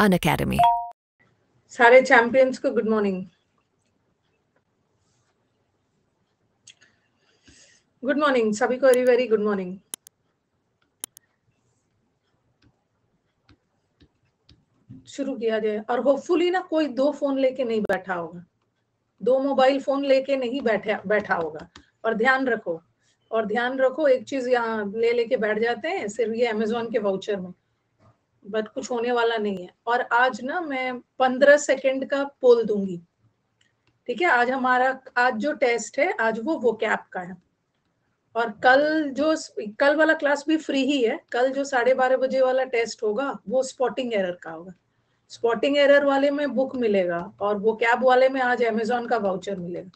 An Academy. सारे champions को good morning. Good morning, सभी को वेरी वेरी गुड मॉर्निंग। शुरू किया जाए, और होपफुली ना कोई दो फ़ोन लेके नहीं बैठा होगा। दो मोबाइल फ़ोन लेके नहीं बैठा बैठा होगा। और ध्यान रखो, और ध्यान रखो, एक चीज़ यहाँ ले, लेके बैठ जाते हैं, सिर्फ़ ये अमेजोन के वाउचर में। बट कुछ होने वाला नहीं है। और आज ना मैं पंद्रह सेकेंड का पोल दूँगी। ठीक है? आज हमारा, आज जो टेस्ट है, आज वो वो कैप का है। और कल जो कल वाला क्लास भी फ्री ही है। कल जो साढ़े बारह बजे वाला टेस्ट होगा, वो स्पॉटिंग एरर का होगा। स्पॉटिंग एरर वाले में बुक मिलेगा और वो कैब वाले में आज अमेजोन का वाउचर मिलेगा।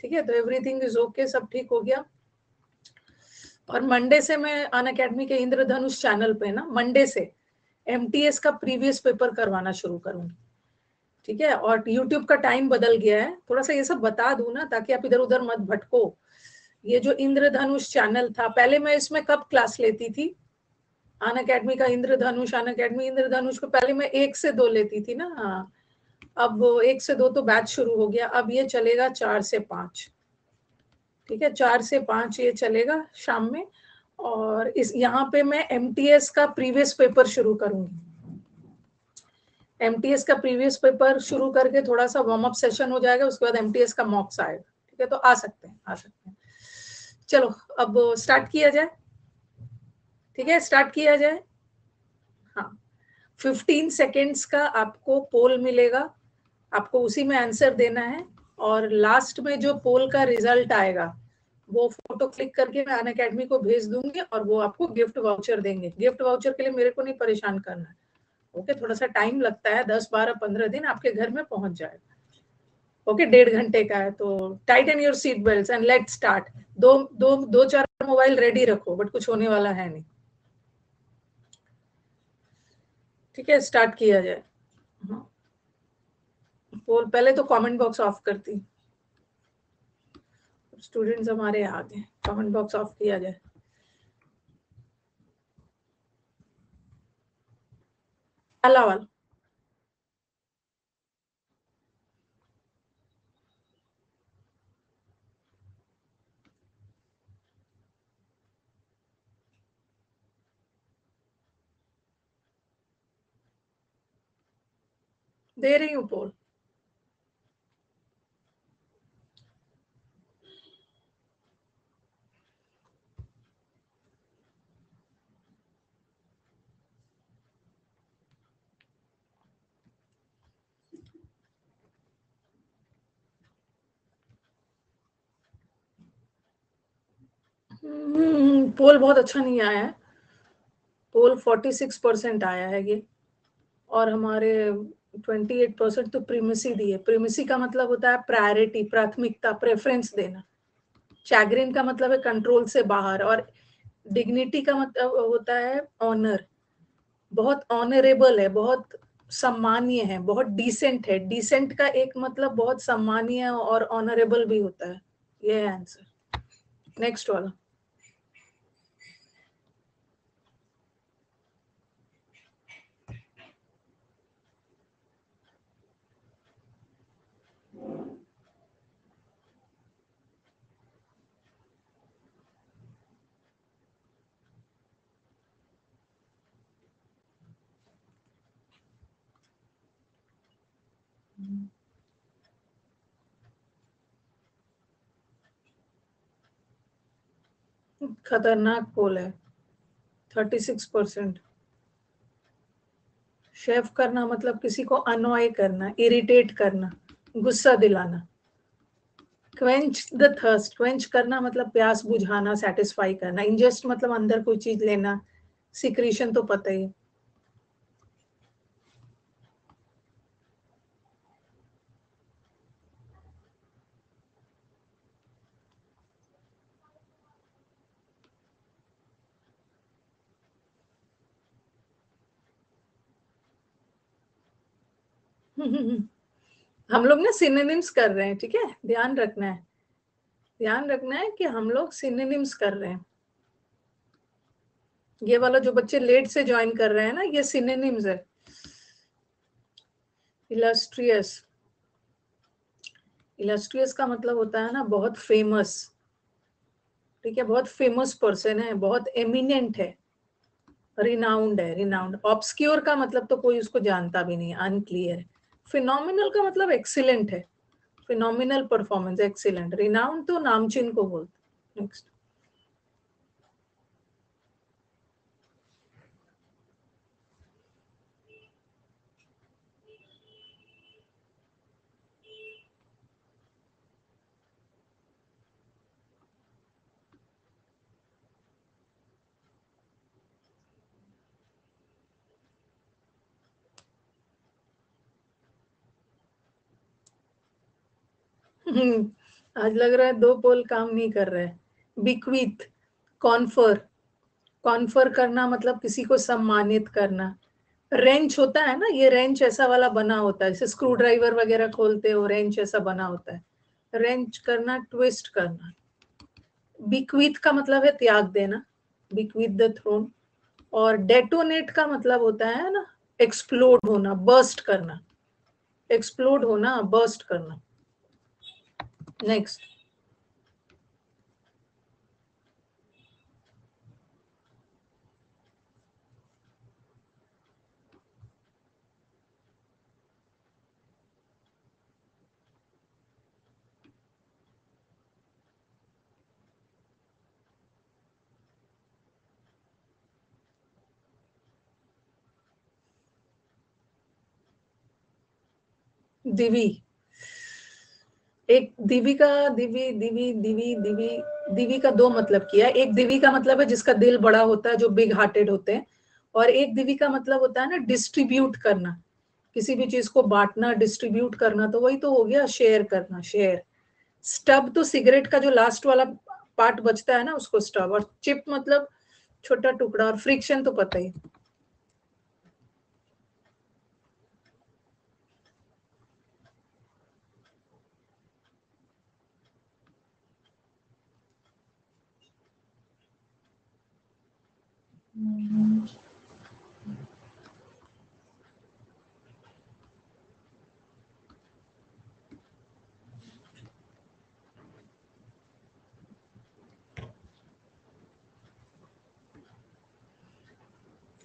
ठीक है? तो एवरीथिंग इज़ ओके सब ठीक हो गया। और मंडे से मैं अन अकेडमी के इंद्रधनुष चैनल पे ना मंडे से MTS का प्रीवियस पेपर करवाना शुरू करूँगी। ठीक है? और यूट्यूब का टाइम बदल गया है। थोड़ा सा ये सब बता दू ना, ताकि आप इधर उधर मत भटको। ये जो इंद्रधनुष चैनल था, पहले मैं इसमें कब क्लास लेती थी? अन अकेडमी का इंद्रधनुष अन अकेडमी इंद्रधनुष को पहले मैं एक से दो लेती थी ना हाँ। अब एक से दो तो बैच शुरू हो गया। अब ये चलेगा चार से पाँच। ठीक है? चार से पाँच ये चलेगा शाम में। और इस यहाँ पे मैं MTS का प्रीवियस पेपर शुरू करूँगी। MTS का प्रीवियस पेपर शुरू करके थोड़ा सा वार्म अप सेशन हो जाएगा, उसके बाद MTS का मॉक्स आएगा। ठीक है तो आ सकते हैं, आ सकते हैं। चलो, अब स्टार्ट किया जाए। ठीक है स्टार्ट किया जाए। हाँ फिफ्टीन सेकेंड्स का आपको पोल मिलेगा। आपको उसी में आंसर देना है। और लास्ट में जो पोल का रिज़ल्ट आएगा वो फ़ोटो क्लिक करके मैं अन अकेडमी को भेज दूँगी और वो आपको गिफ्ट वाउचर देंगे। गिफ्ट वाउचर के लिए मेरे को नहीं परेशान करना। है ओके थोड़ा सा टाइम लगता है, दस, बारह, पंद्रह दिन आपके घर में पहुँच जाएगा। ओके डेढ़ घंटे का है तो tighten your seat belt and let start दो दो दो, चार मोबाइल रेडी रखो बट कुछ होने वाला है नहीं। ठीक है स्टार्ट किया जाए। हाँ। पहले तो कमेंट बॉक्स ऑफ़ करती। स्टूडेंट्स हमारे आ गए कमेंट बॉक्स ऑफ़ किया जाए। अलावाल दे रही हूँ पोल पोल बहुत अच्छा नहीं आया है। पोल 46 परसेंट आया है ये। और हमारे 28 परसेंट तो प्रीमिसी दी है। प्रीमिसी का मतलब होता है प्रायोरिटी प्राथमिकता प्रेफरेंस देना। चैगरिन का मतलब है कंट्रोल से बाहर और डिग्निटी का मतलब होता है ऑनर बहुत ऑनरेबल है, बहुत सम्मानीय है, बहुत डिसेंट है। डिसेंट का एक मतलब बहुत सम्मानीय और ऑनरेबल भी होता है। ये आंसर नेक्स्ट वाला। खतरनाक पोल है। थर्टी सिक्स परसेंट शेफ करना मतलब किसी को अनॉय करना इरिटेट करना, गुस्सा दिलाना। क्वेंच द थर्स्ट क्वेंच करना मतलब प्यास बुझाना सेटिस्फाई करना। इंजस्ट मतलब अंदर कोई चीज़ लेना। सिक्रीशन तो पता ही। हम लोग ना सिनेनिम्स कर रहे हैं, ठीक है? ध्यान रखना है। ध्यान रखना है कि हम लोग सिनेनिम्स कर रहे हैं। ये वाला जो बच्चे लेट से ज्वाइन कर रहे हैं ना, ये सिनेनिम्स है। इलस्ट्रियस इलस्ट्रियस का मतलब होता है ना, बहुत फ़ेमस ठीक है? बहुत फ़ेमस पर्सन है, बहुत एमिनेंट है। रिनाउंड है रिनाउंड ऑब्सक्योर का मतलब तो कोई उसको जानता भी नहीं अनक्लियर फिनोमिनल का मतलब एक्सीलेंट है। फिनोमिनल परफॉर्मेंस एक्सीलेंट रिनाउंड तो नामचिन को बोलते नेक्स्ट आज लग रहा है दो पोल काम नहीं कर रहे बिक्विथ कॉन्फर। कॉन्फर करना मतलब किसी को सम्मानित करना। रेंच होता है ना, ये रेंच ऐसा वाला बना होता है, जैसे स्क्रू ड्राइवर वगैरह खोलते हो, रेंच ऐसा बना होता है। रेंच करना, ट्विस्ट करना। बिक्विथ का मतलब है त्याग देना। Bequeath the throne. और डेटोनेट का मतलब होता है ना, एक्सप्लोड होना, बर्स्ट करना। एक्सप्लोड होना, बर्स्ट करना। Next. Divi. एक दिवी का, दिवी दिवी दिवी दिवी दिवी का दो मतलब किया एक दिवी का मतलब है जिसका दिल बड़ा होता है, जो बिग हार्टेड होते हैं। और एक दिवी का मतलब होता है ना डिस्ट्रीब्यूट करना। किसी भी चीज़ को बांटना डिस्ट्रीब्यूट करना तो वही तो हो गया शेयर करना शेयर स्टब तो सिगरेट का जो लास्ट वाला पार्ट बचता है ना, उसको स्टब और चिप मतलब छोटा टुकड़ा, और फ्रिक्शन तो पता ही।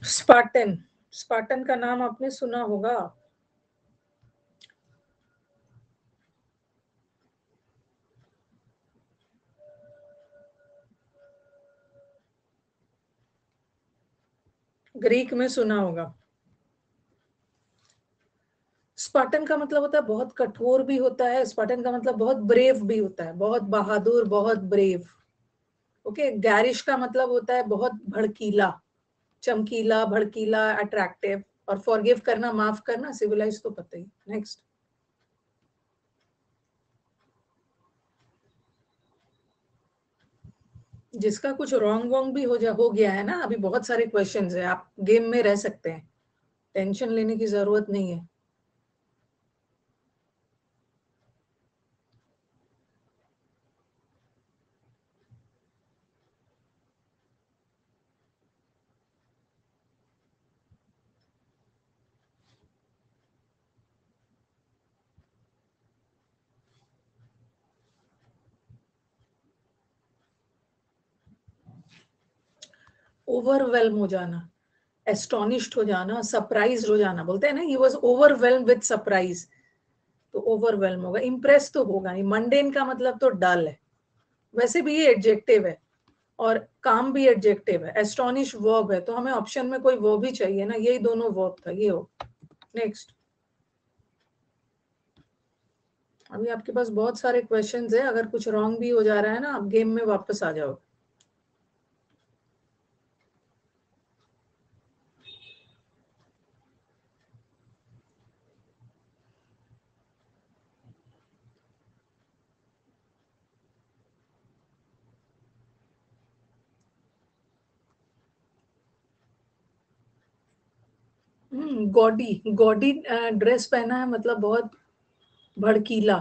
स्पार्टन। स्पार्टन का नाम आपने सुना होगा। ग्रीक में सुना होगा। स्पार्टन का मतलब होता है बहुत कठोर भी होता है स्पार्टन का मतलब बहुत ब्रेव भी होता है, बहुत बहादुर, बहुत ब्रेव ओके गैरिश का मतलब होता है बहुत भड़कीला, चमकीला, भड़कीला अट्रैक्टिव और फॉरगिव करना, माफ़ करना सिविलाइज तो पता ही नेक्स्ट जिसका कुछ रॉन्ग वॉन्ग भी हो जा, हो गया है ना, अभी बहुत सारे क्वेश्चंस है, आप गेम में रह सकते हैं। टेंशन लेने की ज़रूरत नहीं है। ओवरवेलम हो जाना एस्टोनिश्ड हो जाना सरप्राइज़ हो जाना, बोलते हैं ना he was overwhelmed with surprise तो ओवरवेलम होगा इम्प्रेस तो होगा नहीं मंडेन का मतलब तो डल है, वैसे भी ये एडजेक्टिव है, और काम भी एडजेक्टिव है एस्टोनिश वर्ब है तो हमें ऑप्शन में कोई वर्ब ही चाहिए ना, यही दोनों वर्ब था, ये हो नेक्स्ट अभी आपके पास बहुत सारे क्वेश्चंस है, अगर कुछ रॉन्ग भी हो जा रहा है ना, आप गेम में वापस आ जाओ। गॉडी गॉडी ड्रेस पहना है मतलब बहुत भड़कीला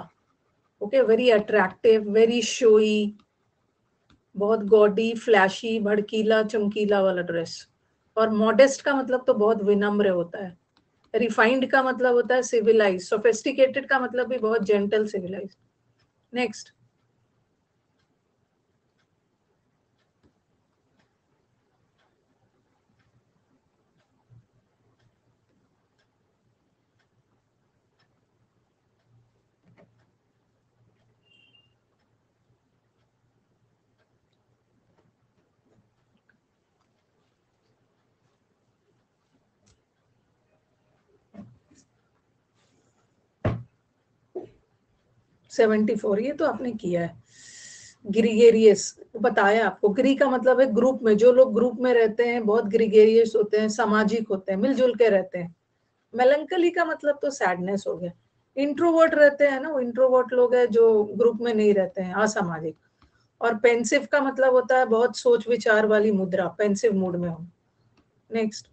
okay very attractive very showy बहुत गॉडी फ्लैशी भड़कीला, चमकीला वाला ड्रेस और मॉडेस्ट का मतलब तो बहुत विनम्र होता है. रिफाइंड का मतलब होता है सिविलाइज सोफेस्टिकेटेड का मतलब भी बहुत gentle civilize next seventy four ये तो आपने किया है। ग्रिगेरियस बताया आपको। ग्री का मतलब है ग्रुप में। जो लोग ग्रुप में रहते हैं, बहुत ग्रिगेरियस होते हैं, सामाजिक होते हैं, मिलजुल के रहते हैं। मेलंकली का मतलब तो सैडनेस हो गया। इंट्रोवर्ट रहते हैं ना, वो इंट्रोवर्ट लोग हैं जो ग्रुप में नहीं रहते हैं, असामाजिक। और पेंसिव का मतलब होता है बहुत सोच विचार वाली मुद्रा पेंसिव मूड में हो next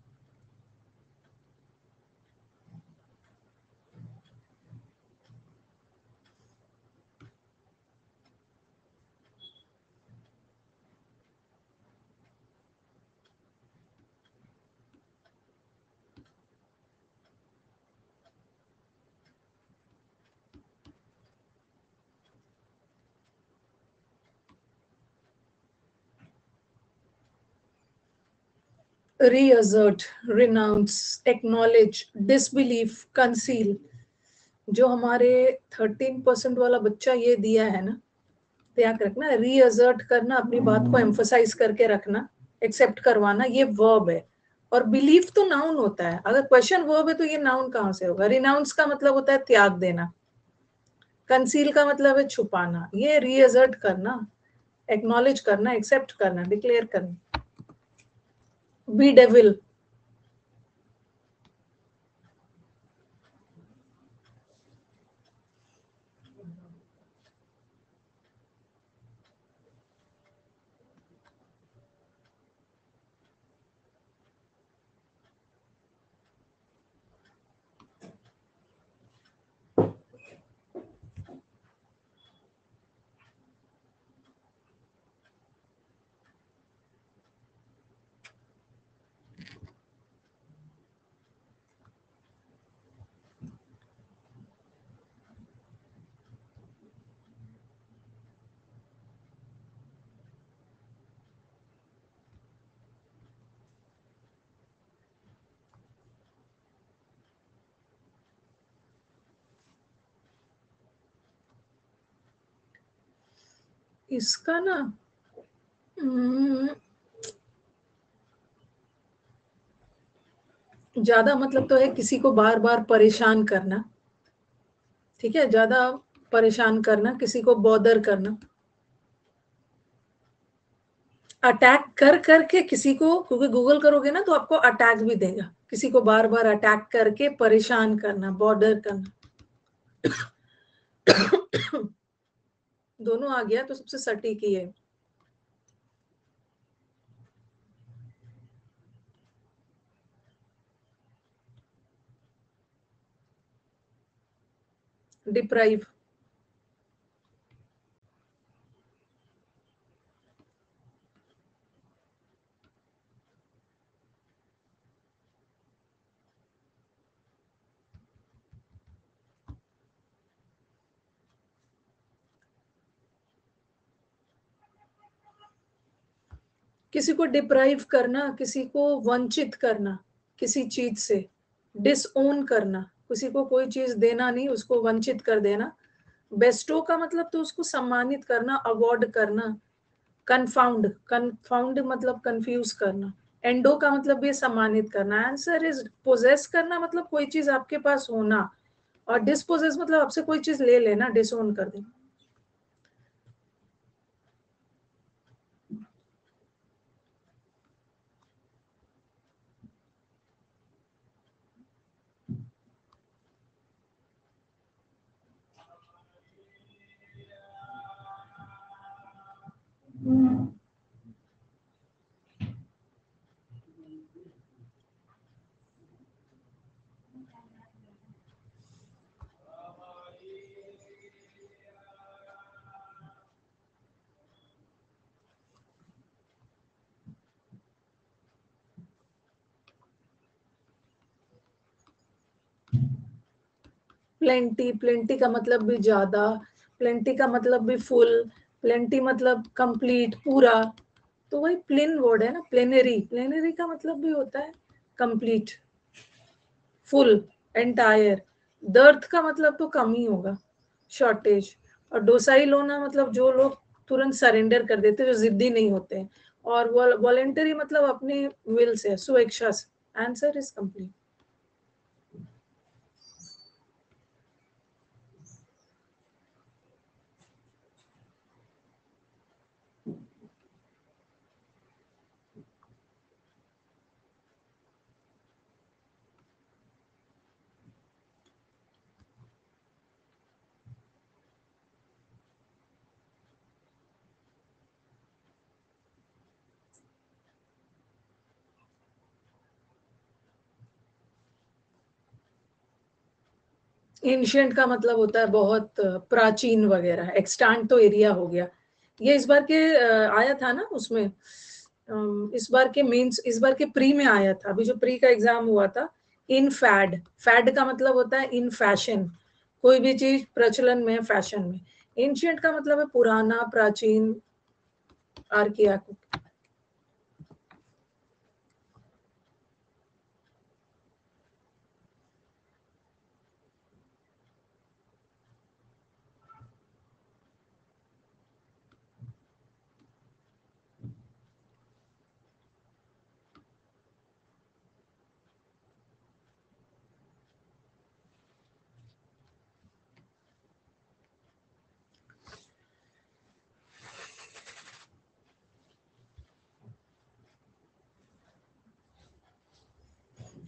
reassert, renounce, acknowledge, disbelief, conceal. जो हमारे थर्टीन परसेंट वाला बच्चा ये दिया है ना त्याग रखना रीअर्ट करना अपनी बात को एम्फोसाइज करके रखना एक्सेप्ट करवाना ये वर्ब है। और बिलीफ तो नाउन होता है। अगर क्वेश्चन वर्ब है तो ये नाउन कहाँ से होगा? रिनाउंस का मतलब होता है त्याग देना। कंसील का मतलब है छुपाना। ये रीअर्ट करना एक्नॉलेज करना एक्सेप्ट करना डिक्लेयर करना। बी डेविल इसका ना हम्म, ज़्यादा मतलब तो है किसी को बार बार परेशान करना ठीक है? ज़्यादा परेशान करना किसी को बॉदर करना। अटैक कर करके किसी को क्योंकि गूगल करोगे ना तो आपको अटैक भी देगा। किसी को बार बार अटैक करके परेशान करना बॉर्डर करना। दोनों आ गया तो सबसे सटीक ही है। डिप्राइव। किसी को डिप्राइव करना, किसी को वंचित करना, किसी चीज़ से डिसओन करना, किसी को कोई चीज़ देना नहीं, उसको वंचित कर देना। बेस्टो का मतलब तो उसको सम्मानित करना अवार्ड करना कन्फाउंड कन्फाउंड मतलब कंफ्यूज करना। एंडो का मतलब भी सम्मानित करना। आंसर इज़ पोजेस करना मतलब कोई चीज़ आपके पास होना। और डिस्पोजेस मतलब आपसे कोई चीज़ ले लेना डिसोन कर देना। प्लेंटी प्लेंटी का मतलब भी ज़्यादा प्लेंटी का मतलब भी फुल प्लेंटी मतलब कंप्लीट पूरा तो वही प्लेन वर्ड है ना प्लेनरी प्लेनरी का मतलब भी होता है कंप्लीट फुल एंटायर दर्द का मतलब तो कम ही होगा शॉर्टेज और डोसाइल होना मतलब जो लोग तुरंत सरेंडर कर देते जो जिद्दी नहीं होते और वॉलेंटरी मतलब अपने विल से स्वेच्छा से. आंसर इज़ कंप्लीट एंशियंट का मतलब होता है बहुत प्राचीन वगैरह एक्सटांट तो एरिया हो गया। ये इस बार के आया था ना उसमें इस बार के मेंस इस बार के प्री में आया था। अभी जो प्री का एग्ज़ाम हुआ था इन फैड फैड का मतलब होता है इन फ़ैशन कोई भी चीज़ प्रचलन में फ़ैशन में। एंशियंट का मतलब है पुराना, प्राचीन आर्किया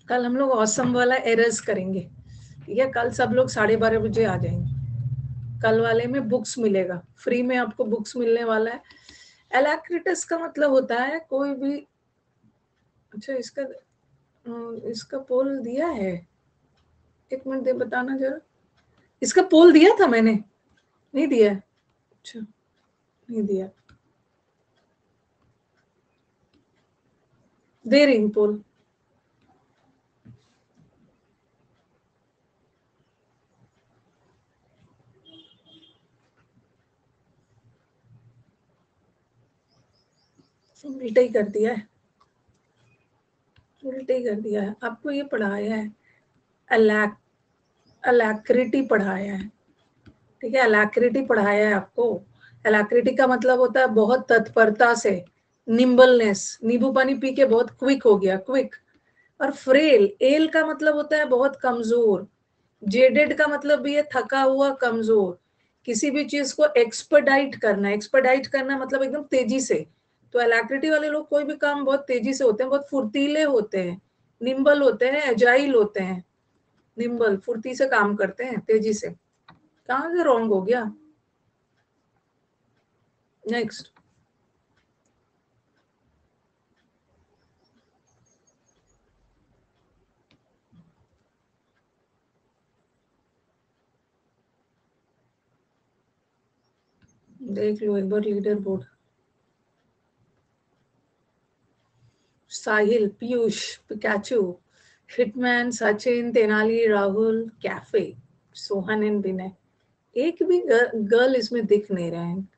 कल हम लोग औसम वाला एरर्स करेंगे। ठीक है? कल सब लोग साढ़े बारह बजे आ जाएँगे। कल वाले में बुक्स मिलेगा। फ्री में आपको बुक्स मिलने वाला है। एलैक्रिटस का मतलब होता है, कोई भी अच्छा इसका इसका पोल दिया है। एक मिनट दे बताना जरा। इसका पोल दिया था मैंने। नहीं दिया। अच्छा नहीं दिया। दे रही पोल उल्टा ही कर दिया है। उल्टा ही कर दिया है। आपको ये पढ़ाया है। अलैक अलैक्रिटी पढ़ाया है। ठीक है अलैक्रिटी पढ़ाया है आपको। अलैक्रिटी का मतलब होता है बहुत तत्परता से निम्बलनेस नींबू पानी पी के बहुत क्विक हो गया क्विक और फ्रेल एल का मतलब होता है बहुत कमज़ोर। जेडेड का मतलब भी है थका हुआ, कमज़ोर। किसी भी चीज़ को एक्सपर्डाइट करना एक्सपर्डाइट करना मतलब एकदम तेज़ी से। तो एलैक्रिटी वाले लोग कोई भी काम बहुत तेज़ी से होते हैं, बहुत फुर्तीले होते हैं निम्बल होते हैं एजाइल होते हैं निम्बल फुर्ती से काम करते हैं, तेज़ी से। कहाँ से रॉन्ग हो गया? नेक्स्ट देख लो एक बार leader board Sahil, Piyush, Pikachu, hitman, Sachin, Tenali, Rahul, cafe, Sohan and Vinay. एक भी गर्ल इसमें दिख नहीं रहे हैं।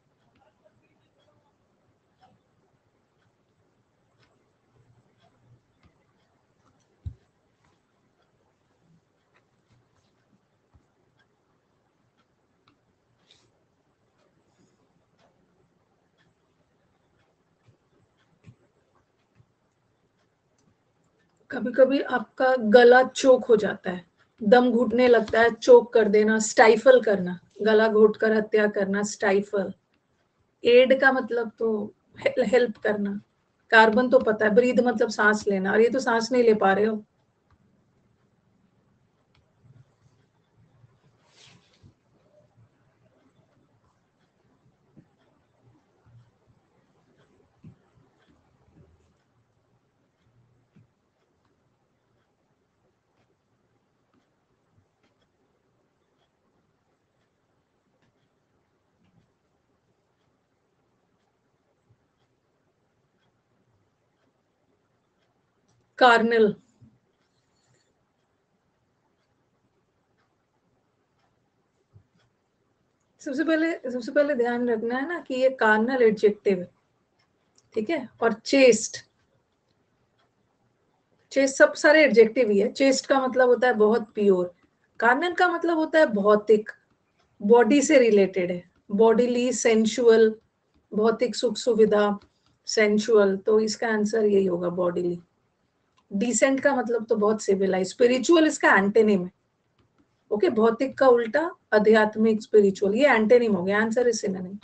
कभी कभी आपका गला चोक हो जाता है। दम घुटने लगता है, चोक कर देना स्टाइफल करना, गला घोट कर हत्या करना स्टाइफल एड का मतलब तो हेल्प करना। कार्बन तो पता है ब्रीद मतलब सांस लेना, और ये तो सांस नहीं ले पा रहे हो। कार्नल। सबसे पहले सबसे पहले ध्यान रखना है ना कि ये कार्नल एडजेक्टिव है ठीक है? और चेस्ट चेस्ट सब सारे एडजेक्टिव ही है। चेस्ट का मतलब होता है बहुत प्योर कार्नल का मतलब होता है भौतिक। बॉडी से रिलेटेड है। बॉडीली सेंशुअल भौतिक सुख सुविधा सेंशुअल तो इसका आंसर यही होगा बॉडीली डिसेंट का मतलब तो बहुत सिविलाइज स्पिरिचुअल इसका एंटेनिम है। ओके okay, भौतिक का उल्टा अध्यात्मिक स्पिरिचुअल ये एंटेनिम हो गया आंसर इस सिनोनिम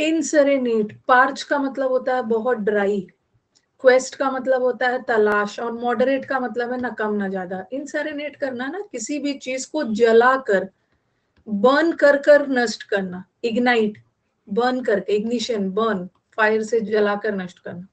इनसरेनेट। पार्च का मतलब होता है बहुत ड्राई। क्वेस्ट का मतलब होता है तलाश और मॉडरेट का मतलब है ना कम ना ज़्यादा। इनसरेनेट करना ना किसी भी चीज़ को जला कर बर्न कर कर नष्ट करना। इग्नाइट, बर्न करके, इग्निशन, बर्न, फायर से जला कर नष्ट करना।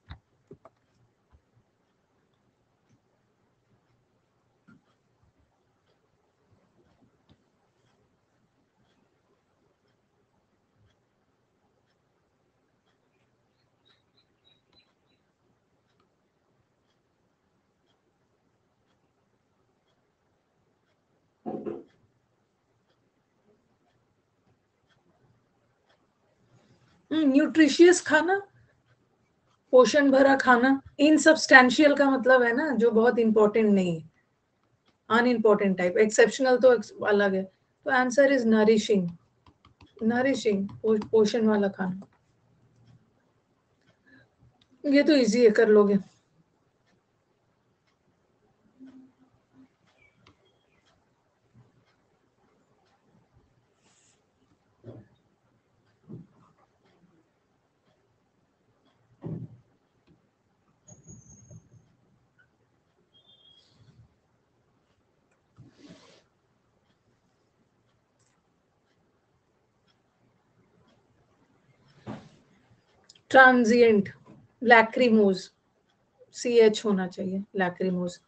न्यूट्रिशियस खाना, पोषण भरा खाना, इन सब्सटैंशियल का मतलब है ना, जो बहुत इंपॉर्टेंट नहीं है। अनइम्पोर्टेंट टाइप एक्सेप्शनल तो अलग है। तो आंसर इज़ नरिशिंग नरिशिंग पोषण वाला खाना। ये तो इजी है, कर लोगे। ट्रांजिएंट लैक्रीमोज सी एच होना चाहिए लैक्रीमोज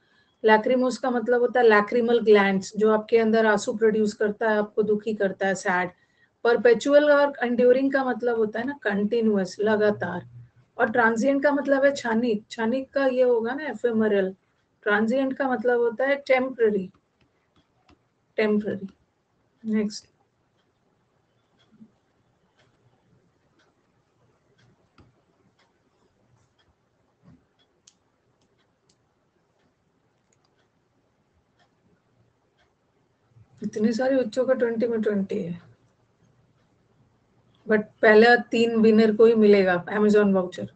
लैक्रीमोज का मतलब होता है लैक्रीमल ग्लैंड्स जो आपके अंदर आँसू प्रोड्यूस करता है, आपको दुखी करता है सैड परपेचुअल और एंड्योरिंग का मतलब होता है ना कंटिन्यूस लगातार. और ट्रांजिएंट का मतलब है छानिक छानिक का ये होगा ना एफेमरल ट्रांजिएंट का मतलब होता है टेम्पररी टेम्पररी नेक्स्ट इतने सारे बच्चों का ट्वेंटी में ट्वेंटी है। बट पहला तीन विनर को ही मिलेगा अमेजोन वाउचर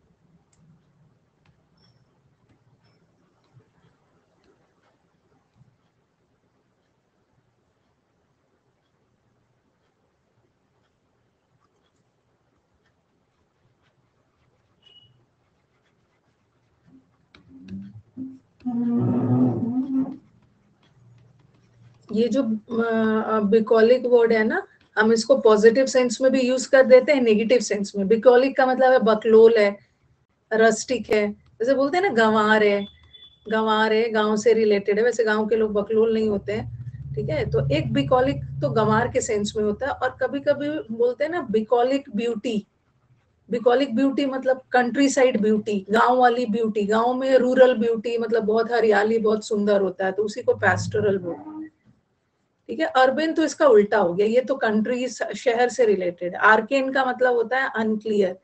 ये जो बिकॉलिक वर्ड है ना, हम इसको पॉजिटिव सेंस में भी यूज़ कर देते हैं नेगेटिव सेंस में। बिकॉलिक का मतलब है बकलोल है रस्टिक है, जैसे बोलते हैं ना, गंवार है गंवार है, गाँव से रिलेटेड है। वैसे गाँव के लोग बकलोल नहीं होते हैं, ठीक है? तो एक बिकॉलिक तो गंवार के सेंस में होता है और कभी कभी बोलते हैं ना बिकॉलिक ब्यूटी बिकॉलिक ब्यूटी मतलब कंट्री साइड ब्यूटी गाँव वाली ब्यूटी गाँव में रूरल ब्यूटी मतलब बहुत हरियाली, बहुत सुंदर होता है तो उसी को पैस्टोरल बोलते हैं। ठीक है? अर्बन तो इसका उल्टा हो गया, ये तो कंट्री शहर से रिलेटेड आर्केन का मतलब होता है अनक्लियर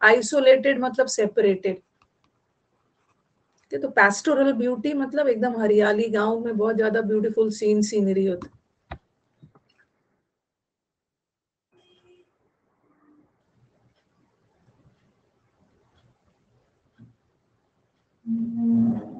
आइसोलेटेड मतलब सेपरेटेड तो पैस्टोरल ब्यूटी मतलब एकदम हरियाली, गाँव में बहुत ज़्यादा ब्यूटीफुल सीन सीनरी होती Mm-hmm.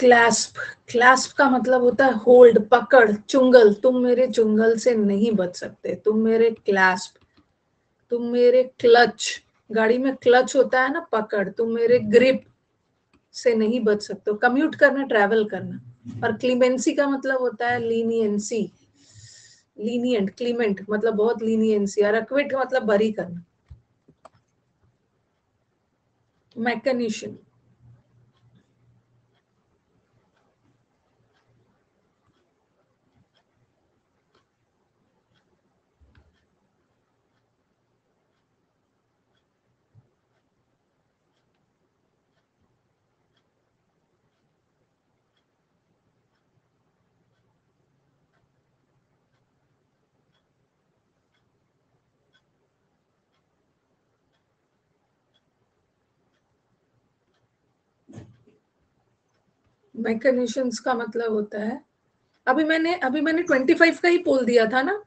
क्लैस्प क्लैस्प का मतलब होता है होल्ड पकड़, चुंगल। तुम मेरे चुंगल से नहीं बच सकते। तुम मेरे क्लैस्प तुम मेरे क्लच गाड़ी में क्लच होता है ना, पकड़। तुम मेरे ग्रिप से नहीं बच सकते। कम्यूट करना ट्रैवल करना। और क्लीमेंसी का मतलब होता है लीनियंसी लीनियंट क्लीमेंट मतलब बहुत लीनियंसी और अक्विट मतलब बरी करना। मैकेनिशियन मैकेनिशियंस का मतलब होता है। अभी मैंने अभी मैंने ट्वेंटी फाइव का ही पोल दिया था ना।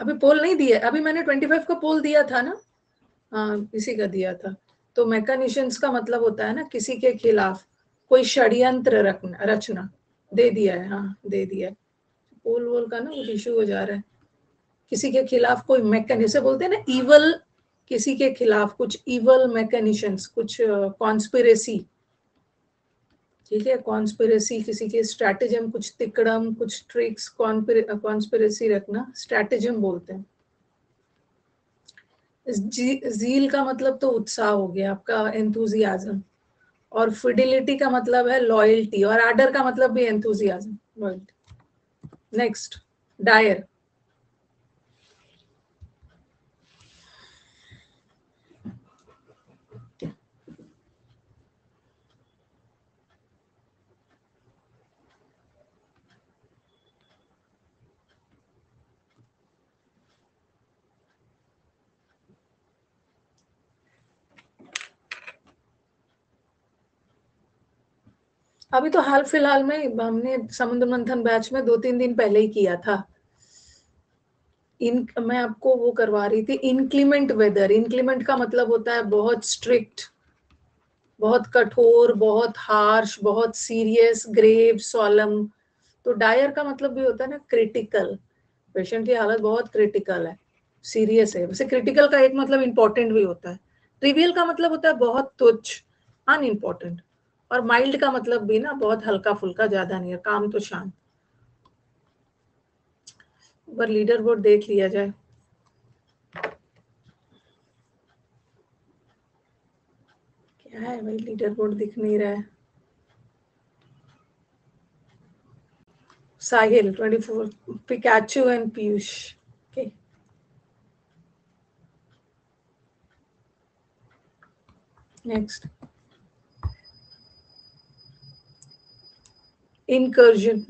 अभी पोल नहीं दिया अभी मैंने ट्वेंटी फाइव का पोल दिया था ना। हाँ इसी का दिया था। तो मैकेनिशियंस का मतलब होता है ना, किसी के खिलाफ कोई षड्यंत्र रखना, रचना। दे दिया है हाँ दे दिया है। पोल वोल का ना कुछ इशू हो जा रहा है। किसी के खिलाफ कोई मैकेनिज्म बोलते हैं ना इवल किसी के खिलाफ कुछ इवल मैकेनिशंस कुछ कॉन्स्पिरेसी ठीक है? कॉन्स्पिरेसी किसी के स्ट्रैटेजम कुछ तिकड़म, कुछ ट्रिक्स कॉन्स्पिरेसी रखना स्ट्रैटेजम बोलते हैं। जील का मतलब तो उत्साह हो गया, आपका एंथुजियाजम और फिडिलिटी का मतलब है लॉयल्टी और आर्डर का मतलब भी एंथुजियाजम नेक्स्ट डायर अभी तो हाल फ़िलहाल में हमने समुद्र मंथन बैच में दो तीन दिन पहले ही किया था। इन, मैं आपको वो करवा रही थी इनक्लीमेंट वेदर इनक्लीमेंट का मतलब होता है बहुत स्ट्रिक्ट बहुत कठोर, बहुत हार्श बहुत सीरियस ग्रेव सॉलम तो डायर का मतलब भी होता है ना क्रिटिकल पेशेंट की हालत बहुत क्रिटिकल है सीरियस है। वैसे क्रिटिकल का एक मतलब इंपॉर्टेंट भी होता है। ट्रिवियल का मतलब होता है बहुत तुच्छ अनइम्पॉर्टेंट और माइल्ड का मतलब भी ना बहुत हल्का फुल्का ज़्यादा नहीं है, काम तो शांत। पर लीडर बोर्ड देख लिया जाए। क्या है भाई लीडर बोर्ड दिख नहीं रहा है। Sahil 24 Pikachu and Piyush okay next incursion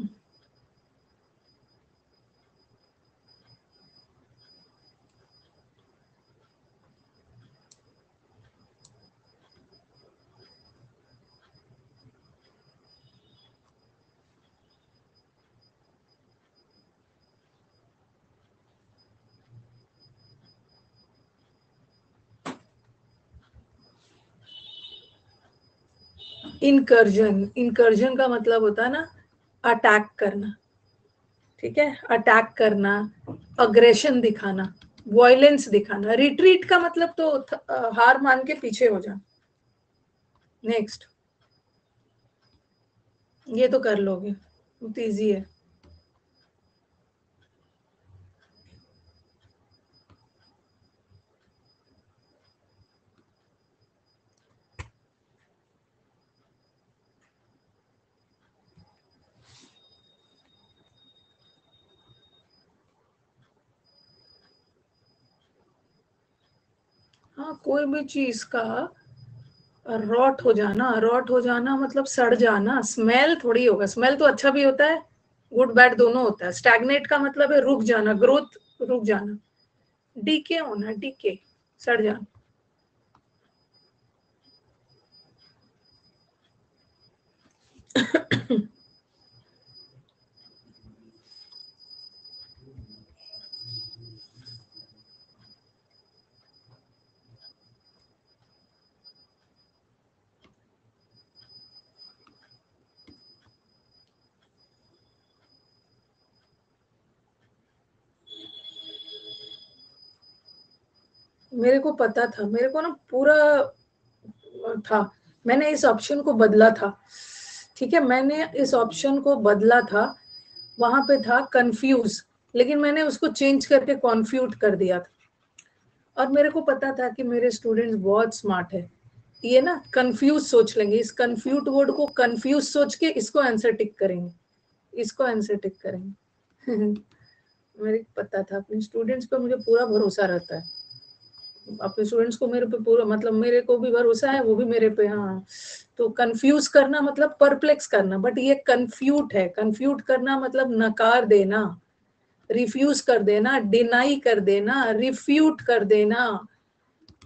incursion incursion का मतलब होता है ना अटैक करना। ठीक है? अटैक करना अग्रेशन दिखाना वॉयलेंस दिखाना। रिट्रीट का मतलब तो हार मान के पीछे हो जाना। नेक्स्ट ये तो कर लोगे। बहुत ईजी है हाँ कोई भी चीज़ का रॉट हो जाना रॉट हो जाना मतलब सड़ जाना स्मेल थोड़ी होगा। स्मेल तो अच्छा भी होता है गुड बैड दोनों होता है। स्टैगनेट का मतलब है रुक जाना ग्रोथ रुक जाना। डीके होना डीके सड़ जाना। मेरे को पता था, मेरे को ना पूरा था। मैंने इस ऑप्शन को बदला था। ठीक है, मैंने इस ऑप्शन को बदला था, वहाँ पे था कंफ्यूज लेकिन मैंने उसको चेंज करके कॉन्फ्यूट कर दिया था। और मेरे को पता था कि मेरे स्टूडेंट्स बहुत स्मार्ट है। ये ना कंफ्यूज सोच लेंगे, इस कंफ्यूट वर्ड को कंफ्यूज सोच के इसको आंसर टिक करेंगे। इसको आंसर टिक करेंगे। मेरे पता था, अपने स्टूडेंट्स पे मुझे पूरा भरोसा रहता है। अपने स्टूडेंट्स को मेरे पे पूरा मतलब मेरे को भी भरोसा है, वो भी मेरे पे हाँ। तो कंफ्यूज करना मतलब परप्लेक्स करना बट ये कंफ्यूट है। कंफ्यूट करना मतलब नकार देना रिफ्यूज कर देना डिनाई कर देना रिफ्यूट कर देना।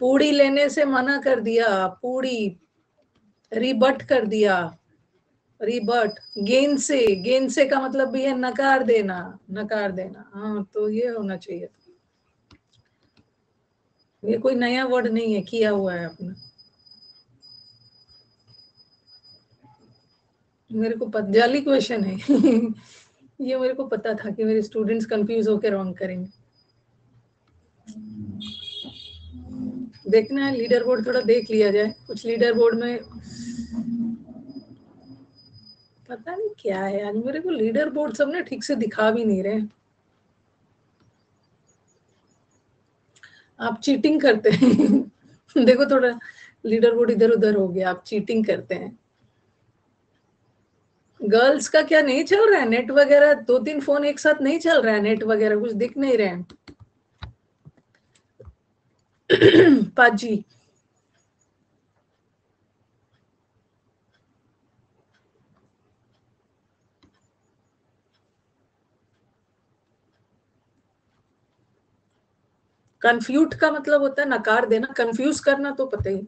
पूड़ी लेने से मना कर दिया पूड़ी रिबट कर दिया रिबट गेन से गेन से का मतलब भी है नकार देना नकार देना। हाँ तो ये होना चाहिए ये कोई नया वर्ड नहीं है, किया हुआ है अपना। मेरे को जाली क्वेश्चन है। ये मेरे को पता था कि मेरे स्टूडेंट्स कंफ्यूज होकर रॉन्ग करेंगे। देखना है लीडर बोर्ड थोड़ा देख लिया जाए। कुछ लीडर बोर्ड में पता नहीं क्या है आज मेरे को लीडर बोर्ड सबने ठीक से दिखा भी नहीं रहे। आप चीटिंग करते हैं। देखो थोड़ा लीडर बोर्ड इधर उधर हो गया, आप चीटिंग करते हैं। गर्ल्स का क्या नहीं चल रहा है? नेट वगैरह दो तीन फ़ोन एक साथ नहीं चल रहा है? नेट वगैरह कुछ दिख नहीं रहे हैं। पाजी कंफ्यूट का मतलब होता है नकार देना कंफ्यूज करना तो पता ही।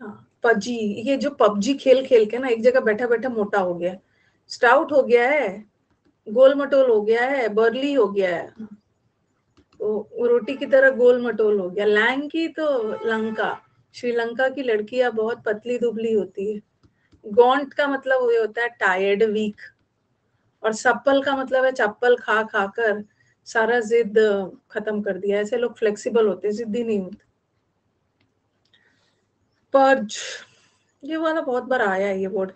हाँ पबजी, ये जो पबजी खेल खेल के ना, एक जगह बैठा बैठा मोटा हो गया। स्टाउट हो गया है गोल मटोल हो गया है बर्ली हो गया है। तो रोटी की तरह गोल मटोल हो गया। लैंग की तो लंका, श्रीलंका की लड़कियाँ बहुत पतली दुबली होती है। गॉन्ट का मतलब ये होता है टायर्ड वीक और सप्पल का मतलब है चप्पल खा खा कर सारा जिद खत्म कर दिया। ऐसे लोग फ्लेक्सिबल होते, जिद्दी नहीं होते। पर्ज ये वाला बहुत बार आया है, ये वर्ड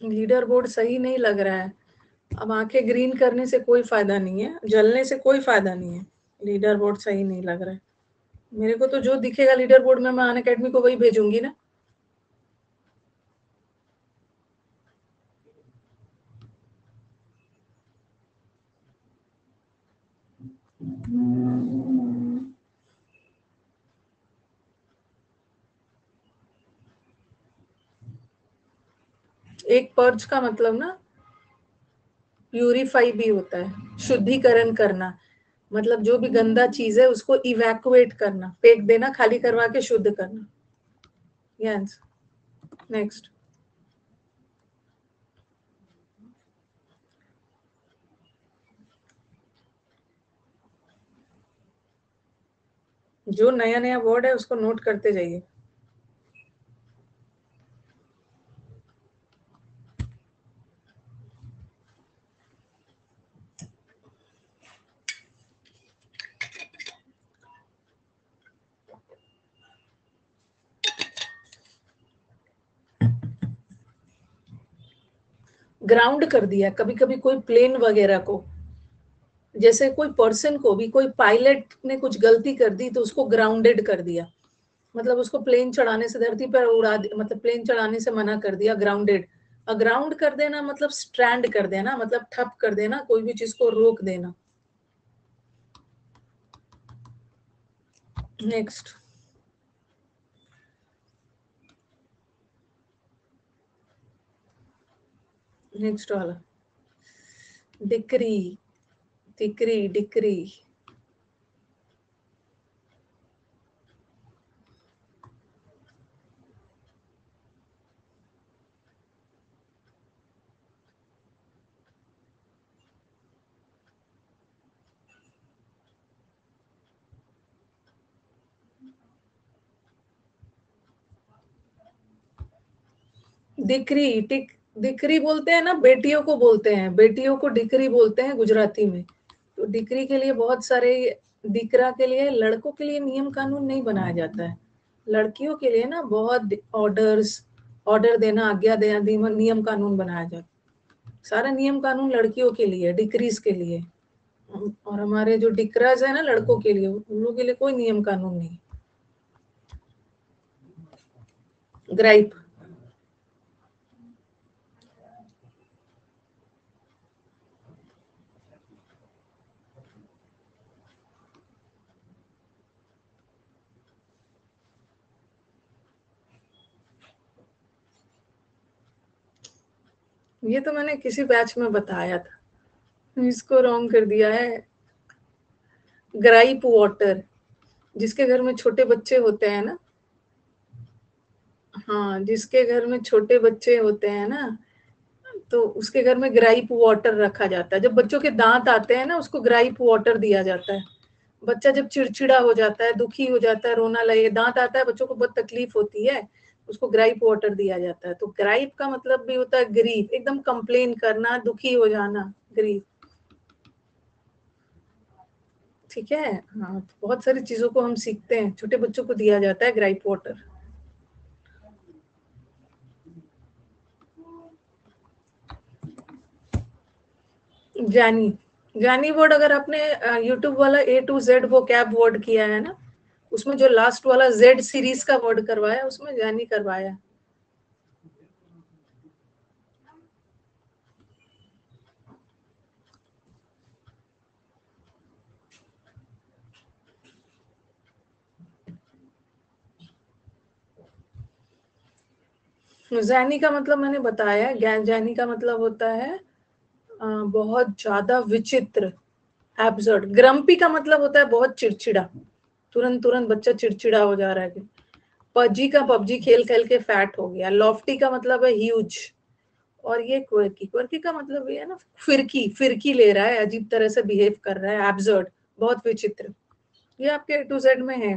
लीडर बोर्ड सही नहीं लग रहा है। अब आँखें ग्रीन करने से कोई फ़ायदा नहीं है, जलने से कोई फ़ायदा नहीं है। लीडर बोर्ड सही नहीं लग रहा है। मेरे को तो जो दिखेगा लीडर बोर्ड में, मैं अन अकेडमी को वही भेजूँगी ना। एक पर्ज का मतलब ना प्यूरिफाई भी होता है, शुद्धिकरण करना। मतलब जो भी गंदा चीज़ है, उसको इवैक्यूएट करना, फेंक देना, खाली करवा के शुद्ध करना। नेक्स्ट जो नया नया वर्ड है, उसको नोट करते जाइए। ग्राउंड कर दिया कभी कभी कोई प्लेन वगैरह को। जैसे कोई पर्सन को भी, कोई पायलट ने कुछ गलती कर दी तो उसको ग्राउंडेड कर दिया। मतलब उसको प्लेन चढ़ाने से धरती पर उड़ा मतलब प्लेन चढ़ाने से मना कर दिया ग्राउंडेड ग्राउंड कर देना मतलब स्ट्रैंड कर देना मतलब ठप कर देना, कोई भी चीज़ को रोक देना। नेक्स्ट नेक्स्ट वाला डिक्री डिक्री डिक्री डिक्री टिक डिक्री बोलते हैं ना, बेटियों को बोलते हैं। बेटियों को डिक्री बोलते हैं गुजराती में। तो डिक्री के लिए बहुत सारे दिकरा के लिए, लड़कों के लिए नियम कानून नहीं बनाया जाता है। लड़कियों के लिए ना बहुत ऑर्डर्स ऑर्डर देना, आज्ञा देना, नियम कानून बनाया जाता सारा नियम कानून लड़कियों के लिए, डिक्रीज के लिए। और हमारे जो डिक्राज है ना लड़कों के लिए, उन लोगों के लिए कोई नियम कानून नहीं ग्राइप। ये तो मैंने किसी बैच में बताया था। इसको रॉन्ग कर दिया है। ग्राइप वाटर, जिसके घर में छोटे बच्चे होते हैं ना। हाँ जिसके घर में छोटे बच्चे होते हैं ना तो उसके घर में ग्राइप वाटर रखा जाता है। जब बच्चों के दांत आते हैं ना, उसको ग्राइप वाटर दिया जाता है। बच्चा जब चिड़चिड़ा हो जाता है, दुखी हो जाता है, रोना लगे, दांत आता है, बच्चों को बहुत तकलीफ़ होती है। उसको ग्राइप वाटर दिया जाता है। तो ग्राइप का मतलब भी होता है ग्रीफ एकदम कंप्लेन करना, दुखी हो जाना ग्रीफ ठीक है? हाँ तो बहुत सारी चीज़ों को हम सीखते हैं। छोटे बच्चों को दिया जाता है ग्राइप वाटर जानी जानी वर्ड अगर आपने यूट्यूब वाला ए टू जेड वो कैब वर्ड किया है ना उसमें जो लास्ट वाला जेड सीरीज़ का वर्ड करवाया, उसमें जानी करवाया। जैनी का मतलब मैंने बताया ज्ञान जैनी का मतलब होता है बहुत ज़्यादा विचित्र एब्जर्ड ग्रम्पी का मतलब होता है बहुत चिड़चिड़ा। तुरंत तुरंत बच्चा चिड़चिड़ा हो जा रहा है पबजी का, पबजी खेल खेल के फैट हो गया। लॉफ्टी का मतलब है ह्यूज और ये क्वर्की क्वर्की का मतलब ये है ना, फिरकी फिरकी ले रहा है, अजीब तरह से बिहेव कर रहा है एब्जर्ड बहुत विचित्र। ये आपके टू जेड में है।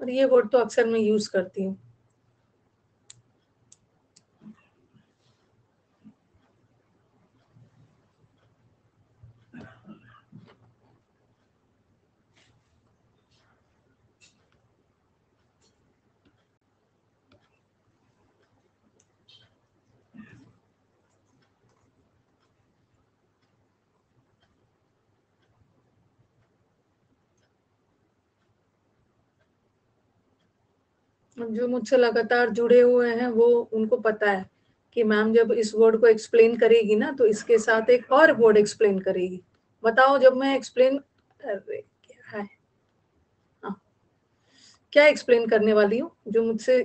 और ये वर्ड तो अक्सर मैं यूज़ करती हूँ। जो मुझसे लगातार जुड़े हुए हैं, वो उनको पता है कि मैम जब इस वर्ड को एक्सप्लेन करेगी ना तो इसके साथ एक और वर्ड एक्सप्लेन करेगी। बताओ जब मैं एक्सप्लेन क्या है? हाँ। क्या एक्सप्लेन करने वाली हूँ, जो मुझसे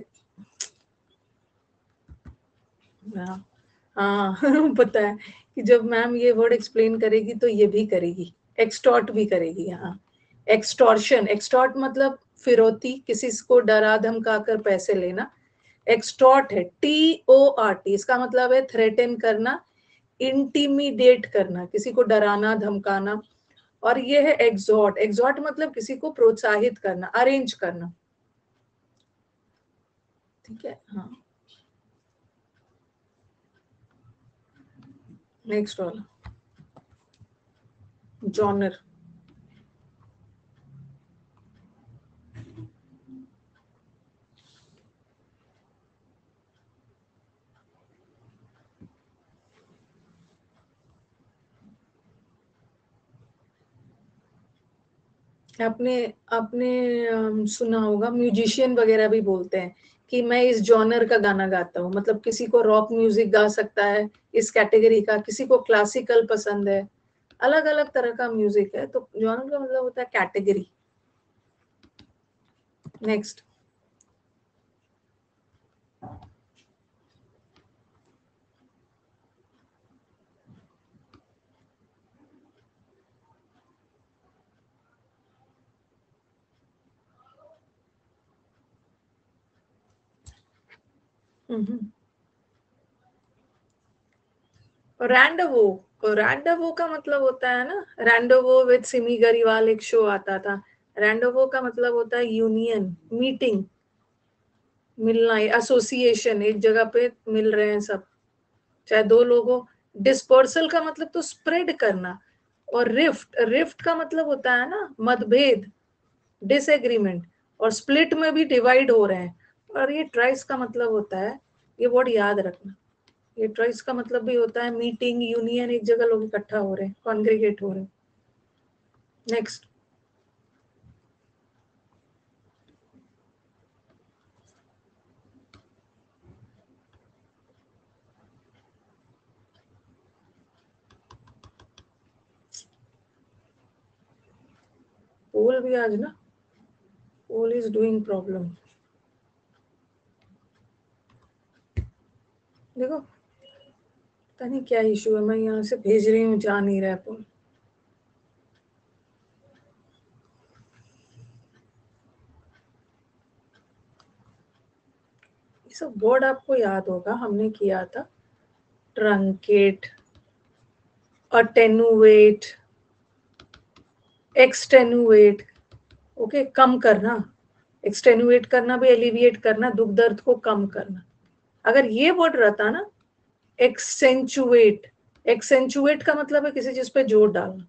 हाँ हाँ पता है कि जब मैम ये वर्ड एक्सप्लेन करेगी तो ये भी करेगी एक्सटॉर्ट भी करेगी हाँ। एक्सटॉर्शन एक्सटॉर्ट मतलब फिरौती, किसी को डरा धमका कर पैसे लेना। एक्सटॉर्ट है टी ओ आर टी इसका मतलब है थ्रेटन करना इंटीमीडिएट करना, किसी को डराना, धमकाना। और ये है एग्जॉट एग्जॉट मतलब किसी को प्रोत्साहित करना अरेंज करना। ठीक है? हाँ। नेक्स्ट वाला। जॉनर आपने आपने सुना होगा, म्यूजिशियन वगैरह भी बोलते हैं कि मैं इस जॉनर का गाना गाता हूँ। मतलब किसी को रॉक म्यूज़िक गा सकता है, इस कैटेगरी का, किसी को क्लासिकल पसंद है। अलग अलग तरह का म्यूज़िक है तो जॉनर का मतलब होता है कैटेगरी। नेक्स्ट। रैंडवो रैंडवो का मतलब होता है ना? रैंडोवो विद सिमी गरीवाल एक शो आता था। रैंडोवो का मतलब होता है यूनियन मीटिंग मिलना एसोसिएशन एक जगह पे मिल रहे हैं सब। चाहे दो लोगों डिस्पर्सल का मतलब तो स्प्रेड करना। और रिफ्ट रिफ्ट का मतलब होता है ना? मतभेद डिसएग्रीमेंट और स्प्लिट में भी डिवाइड हो रहे हैं। और ये ट्राइस का मतलब होता है, ये वर्ड याद रखना। ये ट्राइस का मतलब भी होता है मीटिंग यूनियन एक जगह लोग इकट्ठा हो रहे हैं कॉन्ग्रीगेट हो रहे हैं। नेक्स्ट पोल भी आज ना पोल इज़ डूइंग प्रॉब्लम देखो, पता नहीं क्या इशू है, मैं यहाँ से भेज रही हूँ, जा नहीं रहा ये सब वर्ड आपको याद होगा, हमने किया था। ट्रंकेट अटेनुएट एक्सटेनुएट ओके कम करना। एक्सटेनुएट करना भी एलिविएट करना, दुख दर्द को कम करना। अगर ये वर्ड रहता ना एक्सेंचुएट एक्सेंचुएट का मतलब है किसी चीज़ पे ज़ोर डालना।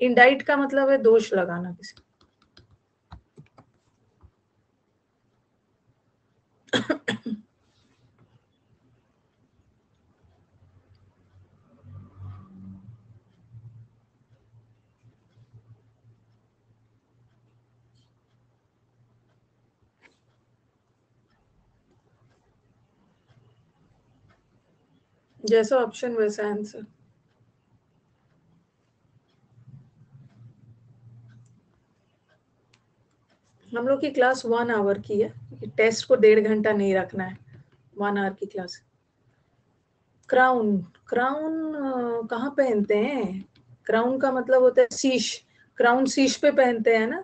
इंडाइट का मतलब है दोष लगाना किसी जैसा ऑप्शन वैसा आंसर हम लोग की क्लास वन आवर की है टेस्ट को डेढ़ घंटा नहीं रखना है वन आवर की क्लास क्राउन क्राउन कहाँ पहनते हैं? क्राउन का मतलब होता है शीश. क्राउन शीश पे पहनते हैं ना?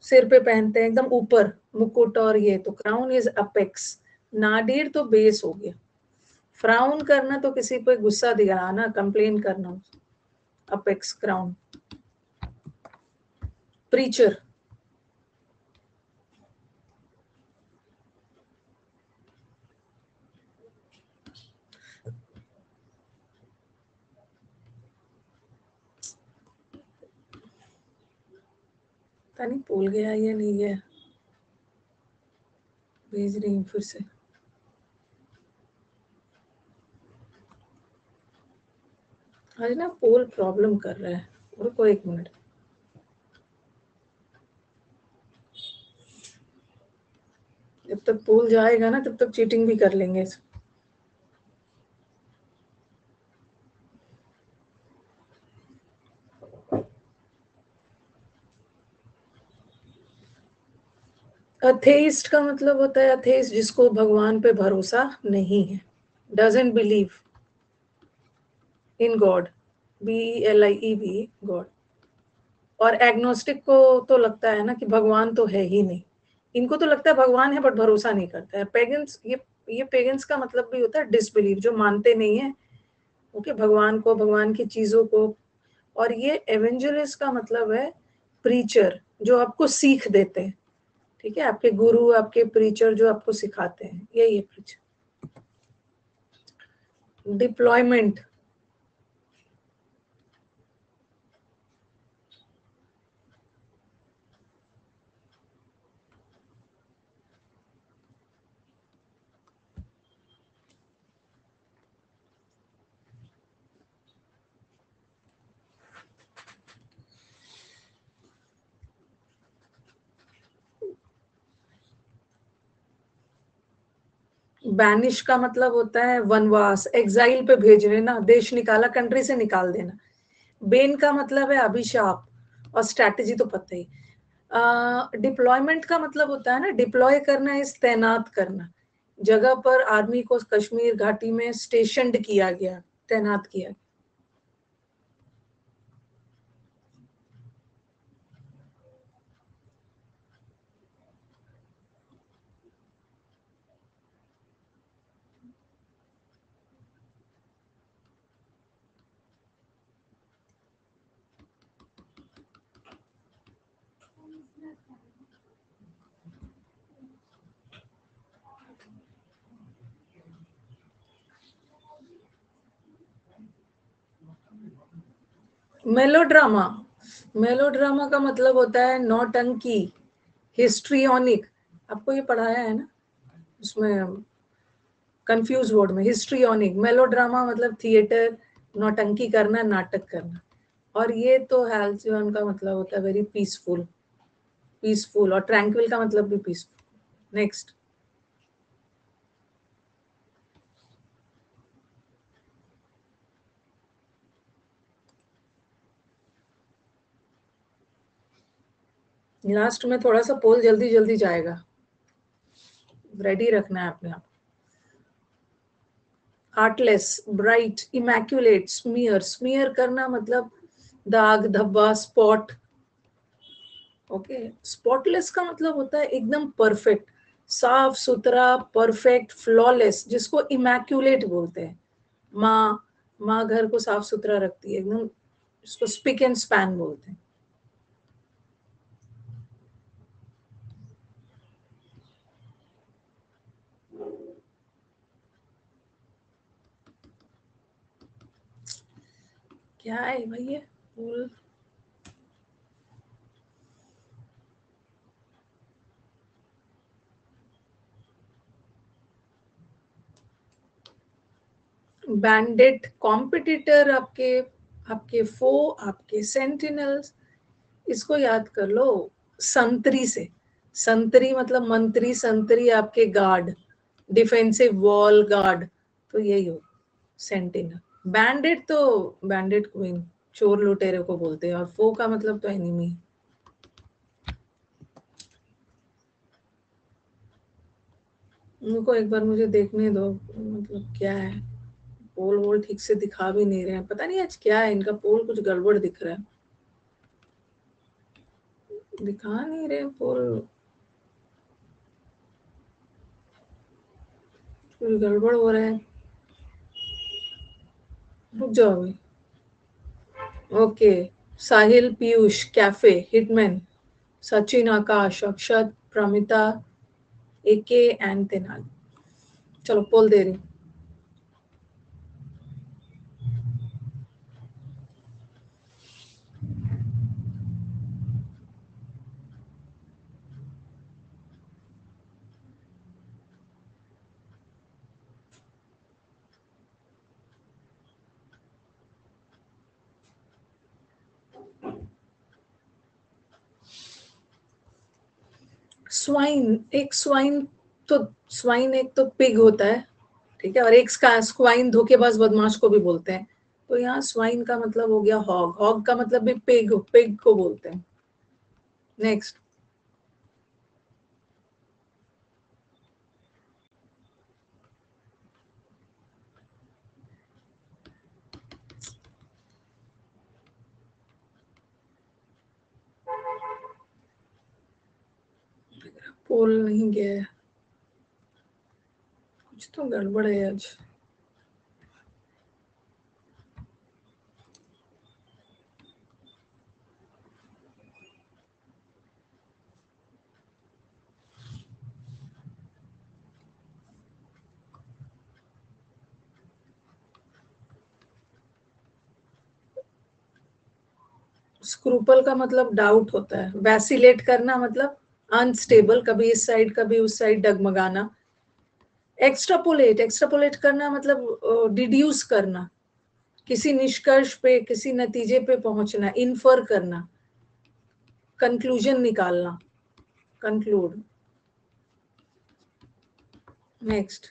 सिर पे पहनते हैं, एकदम ऊपर, मुकुट और ये तो क्राउन इज़ अपेक्स नाडीर तो बेस हो गया. फ्राउन करना तो किसी पे गुस्सा दिखाना कंप्लेन करना। अपेक्स क्राउन प्रीचर नहीं भूल गया या नहीं गया। भेज रही हूँ फिर से। आज ना पोल प्रॉब्लम कर रहा है। रुको एक मिनट जब तक पोल जाएगा ना, तब तक चीटिंग भी कर लेंगे। अथेइस्ट का मतलब होता है अथेइस्ट जिसको भगवान पे भरोसा नहीं है। Doesn't believe in God B L I E V God. और एग्नोस्टिक को तो लगता है ना कि भगवान तो है ही नहीं। इनको तो लगता है भगवान है बट भरोसा नहीं करता है। पेगेंस ये ये पेगेंस का मतलब भी होता है डिसबिलीव जो मानते नहीं है। ओके भगवान को, भगवान की चीज़ों को। और ये एवेंजलिस का मतलब है प्रीचर जो आपको सीख देते हैं। ठीक है? आपके गुरु, आपके प्रीचर जो आपको सिखाते हैं। यही है प्रीचर डिप्लॉयमेंट बैनिश का मतलब होता है वनवास एग्जाइल पे भेज देना देश निकाला कंट्री से निकाल देना। बेन का मतलब है अभिशाप, और स्ट्रैटेजी तो पता ही। डिप्लॉयमेंट का मतलब होता है ना डिप्लॉय करना इस तैनात करना। जगह पर आर्मी को कश्मीर घाटी में स्टेशन किया गया, तैनात किया गया। मेलोड्रामा मेलोड्रामा का मतलब होता है नौटंकी हिस्ट्रियोनिक आपको ये पढ़ाया है ना? उसमें कंफ्यूज वर्ड में हिस्ट्रियोनिक मेलोड्रामा मतलब थिएटर नौटंकी करना, नाटक करना. और ये तो हेल्थ का मतलब होता है वेरी पीसफुल पीसफुल और ट्रैंक्विल का मतलब भी पीसफुल नेक्स्ट लास्ट में थोड़ा सा पोल जल्दी जल्दी जाएगा। रेडी रखना है अपने आप। Artless bright immaculate smear smear करना मतलब दाग, धब्बा स्पॉट ओके स्पॉटलेस का मतलब होता है एकदम परफेक्ट साफ़ सुथरा परफेक्ट फ्लॉलेस जिसको इमैक्यूलेट बोलते हैं। माँ माँ घर को साफ़ सुथरा रखती है, एकदम जिसको स्पिक एंड स्पैन बोलते हैं। क्या है भाई ये? फूल बैंडेड कॉम्पिटिटर आपके आपके फो आपके सेंटिनल्स इसको याद कर लो, संतरी से। संतरी मतलब मंत्री, संतरी आपके गार्ड डिफेंसिव वॉल गार्ड तो यही हो सेंटिनल बैंडेड तो बैंडेड क्वीन चोर लुटेरे को बोलते हैं, और फो का मतलब तो एनिमी उनको एक बार मुझे देखने दो मतलब क्या है? पोल वोल ठीक से दिखा भी नहीं रहे हैं। पता नहीं आज क्या है, इनका पोल कुछ गड़बड़ दिख रहा है। दिखा नहीं रहे पोल। कुछ गड़बड़ हो रहा है। Okay, Sahil, Piyush, cafe, hitman, Sachin, Akash, Akshat, Pramita, AK, and Tenali. चलो, पोल दे रही स्वाइन एक स्वाइन तो स्वाइन एक तो पिग होता है, ठीक है? और एक स्वाइन धोखेबाज बदमाश को भी बोलते हैं। तो यहाँ स्वाइन का मतलब हो गया हॉग हॉग का मतलब भी पिग पिग को बोलते हैं। नेक्स्ट पोल नहीं गया कुछ तो गड़बड़ है आज। स्क्रूपल का मतलब डाउट होता है। वैसिलेट करना मतलब अनस्टेबल कभी इस साइड कभी उस साइड डगमगाना। एक्स्ट्रापोलेट एक्स्ट्रापोलेट करना मतलब डिड्यूस करना। किसी निष्कर्ष पे, किसी नतीजे पे पहुँचना इन्फर करना। कंक्लूजन निकालना। कंक्लूड नेक्स्ट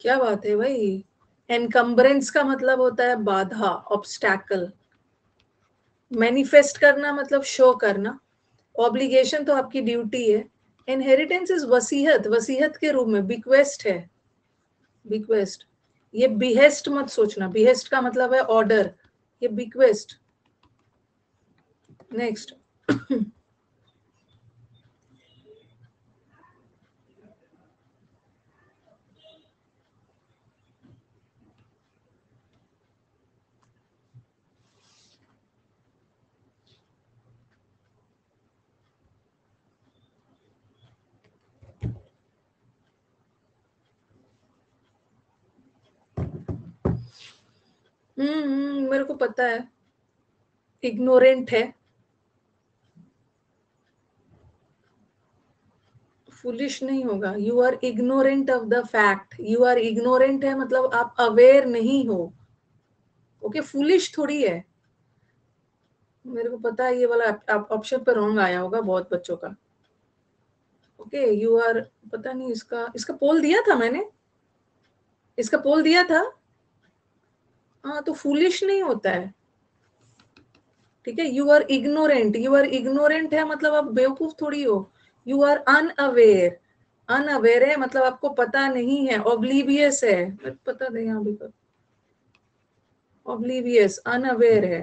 क्या बात है भाई? एनकम्बरेंस का मतलब होता है बाधा ऑब्स्टैकल मैनिफेस्ट करना मतलब शो करना. ऑब्लिगेशन तो आपकी ड्यूटी है. इनहेरिटेंस इज़ वसीहत वसीहत के रूप में बिक्वेस्ट है. बिक्वेस्ट ये बिहेस्ट मत सोचना. बिहेस्ट का मतलब है ऑर्डर ये बिक्वेस्ट नेक्स्ट हम्म, मेरे को पता है। इग्नोरेंट है। फुलिश नहीं होगा। You are ignorant of the fact you are ignorant है मतलब आप अवेयर नहीं हो। ओके okay, फुलिश थोड़ी है। मेरे को पता है ये वाला ऑप्शन पे रॉन्ग आया होगा बहुत बच्चों का। ओके यू आर पता नहीं इसका इसका पोल दिया था मैंने? इसका पोल दिया था? हाँ तो फुलिश नहीं होता है। ठीक है? You are ignorant you are ignorant है मतलब आप बेवकूफ़ थोड़ी हो। यू आर अनअवेयर अनअवेयर है मतलब आपको पता नहीं है। ऑब्लीवियस है। पता नहीं यहाँ भी ऑब्लीवियस अनअवेयर है।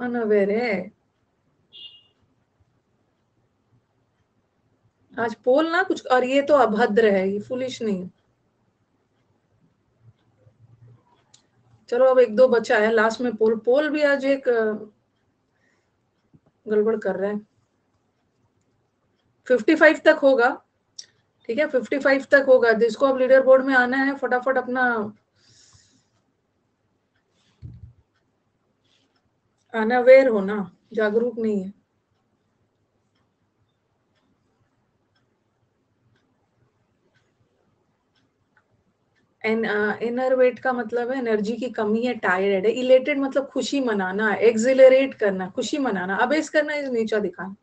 अनअवेयर है। आज पोल ना कुछ और ये तो अभद्र है, ये फुलिश नहीं चलो अब एक दो बचा है लास्ट में पोल पोल भी आज एक गड़बड़ कर रहे हैं। फिफ्टी फाइव तक होगा, ठीक है? फिफ्टी फाइव तक होगा जिसको अब लीडर बोर्ड में आना है, फटाफट अपना अनअवेयर होना, जागरूक नहीं है। इनर वेट का मतलब है एनर्जी की कमी है टायर्ड है इलेटेड मतलब खुशी मनाना है एक्सिलरेट करना, खुशी मनाना अबेस करना इस नीचा दिखाना।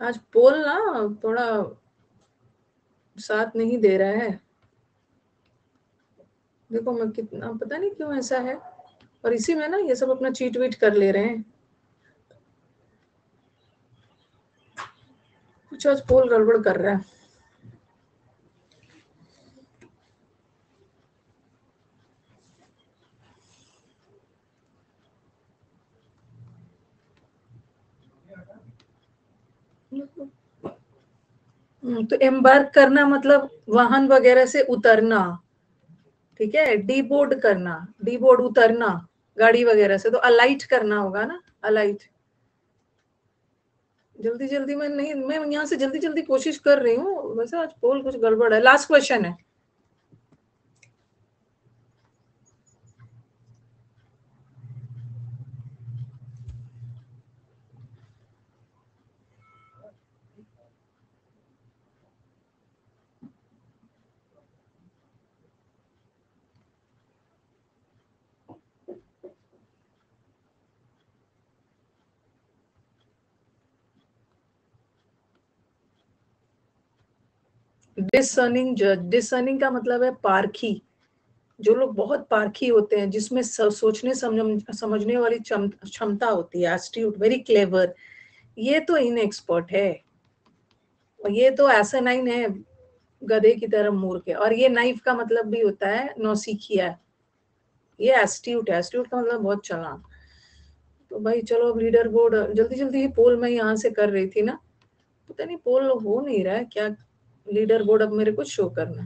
आज पोल ना, थोड़ा साथ नहीं दे रहा है। देखो मैं कितना, पता नहीं क्यों ऐसा है। और इसी में ना ये सब अपना चीट वीट कर ले रहे हैं। आज पोल गड़बड़ कर रहा है। हम्म, तो एम्बार्क करना मतलब वाहन वगैरह से उतरना ठीक है? डी बोर्ड करना डी बोर्ड उतरना गाड़ी वगैरह से तो अलाइट करना होगा ना? अलाइट जल्दी जल्दी मैं नहीं, मैं यहाँ से जल्दी जल्दी कोशिश कर रही हूँ। वैसे आज पोल कुछ गड़बड़ है। लास्ट क्वेश्चन है। डिसर्निंग जज डिसर्निंग का मतलब है पारखी। जो लोग बहुत पारखी होते हैं, जिसमें सोचने समझ समझने वाली क्षमता होती है एस्ट्यूट वेरी क्लेवर ये तो इन एक्सपर्ट है। और ये तो ऐसा नाइन है, गधे की तरह मूर्ख है और ये नाइफ का मतलब भी होता है, नौसिखिया। ये एस्ट्यूट है एस्ट्यूट का मतलब बहुत चला तो भाई चलो अब लीडर बोर्ड जल्दी जल्दी पोल मैं यहाँ से कर रही थी ना। पता नहीं पोल हो नहीं रहा है, क्या लीडर बोर्ड अब मेरे को शो करना।